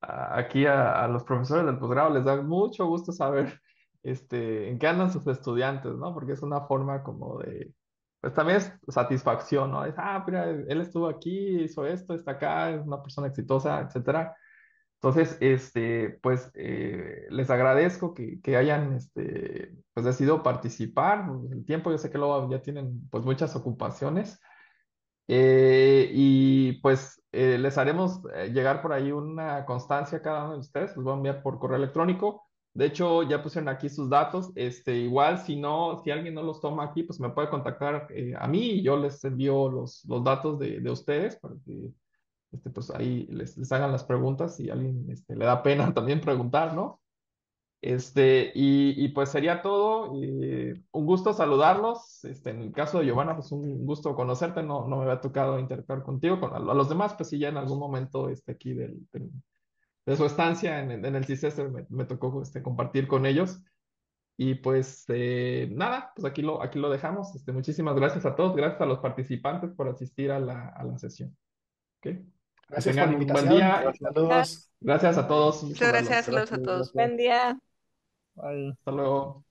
[SPEAKER 1] aquí a, a los profesores del posgrado les da mucho gusto saber este, en qué andan sus estudiantes, ¿no? Porque es una forma como de, pues también es satisfacción, ¿no? Es, ah, mira, él estuvo aquí, hizo esto, está acá, es una persona exitosa, etcétera. Entonces, este, pues eh, les agradezco que, que hayan este, pues, decidido participar. El tiempo, yo sé que luego ya tienen pues muchas ocupaciones. Eh, y pues eh, les haremos eh, llegar por ahí una constancia a cada uno de ustedes, los voy a enviar por correo electrónico. De hecho, ya pusieron aquí sus datos. Este, igual, si no, si alguien no los toma aquí, pues me puede contactar a mí y yo les envío los, los datos de, de ustedes para que este, pues ahí les, les hagan las preguntas si a alguien este, le da pena también preguntar, ¿no? Este, y, y pues sería todo. Eh, un gusto saludarlos. Este, en el caso de Giovanna, pues un gusto conocerte. No, no me había tocado interactuar contigo. Con, a, los demás, pues sí, ya en algún momento este, aquí del, del, de su estancia en, en el CISES me, me, tocó este, compartir con ellos. Y pues eh, nada, pues aquí lo, aquí lo dejamos. Este, muchísimas gracias a todos. Gracias a los participantes por asistir a la, a la sesión. ¿Okay?
[SPEAKER 4] Gracias por la invitación. Buen día.
[SPEAKER 1] Saludos. Gracias a todos.
[SPEAKER 3] Muchas gracias. Saludos a todos.
[SPEAKER 2] Buen día.
[SPEAKER 5] Bye.
[SPEAKER 1] Hasta luego.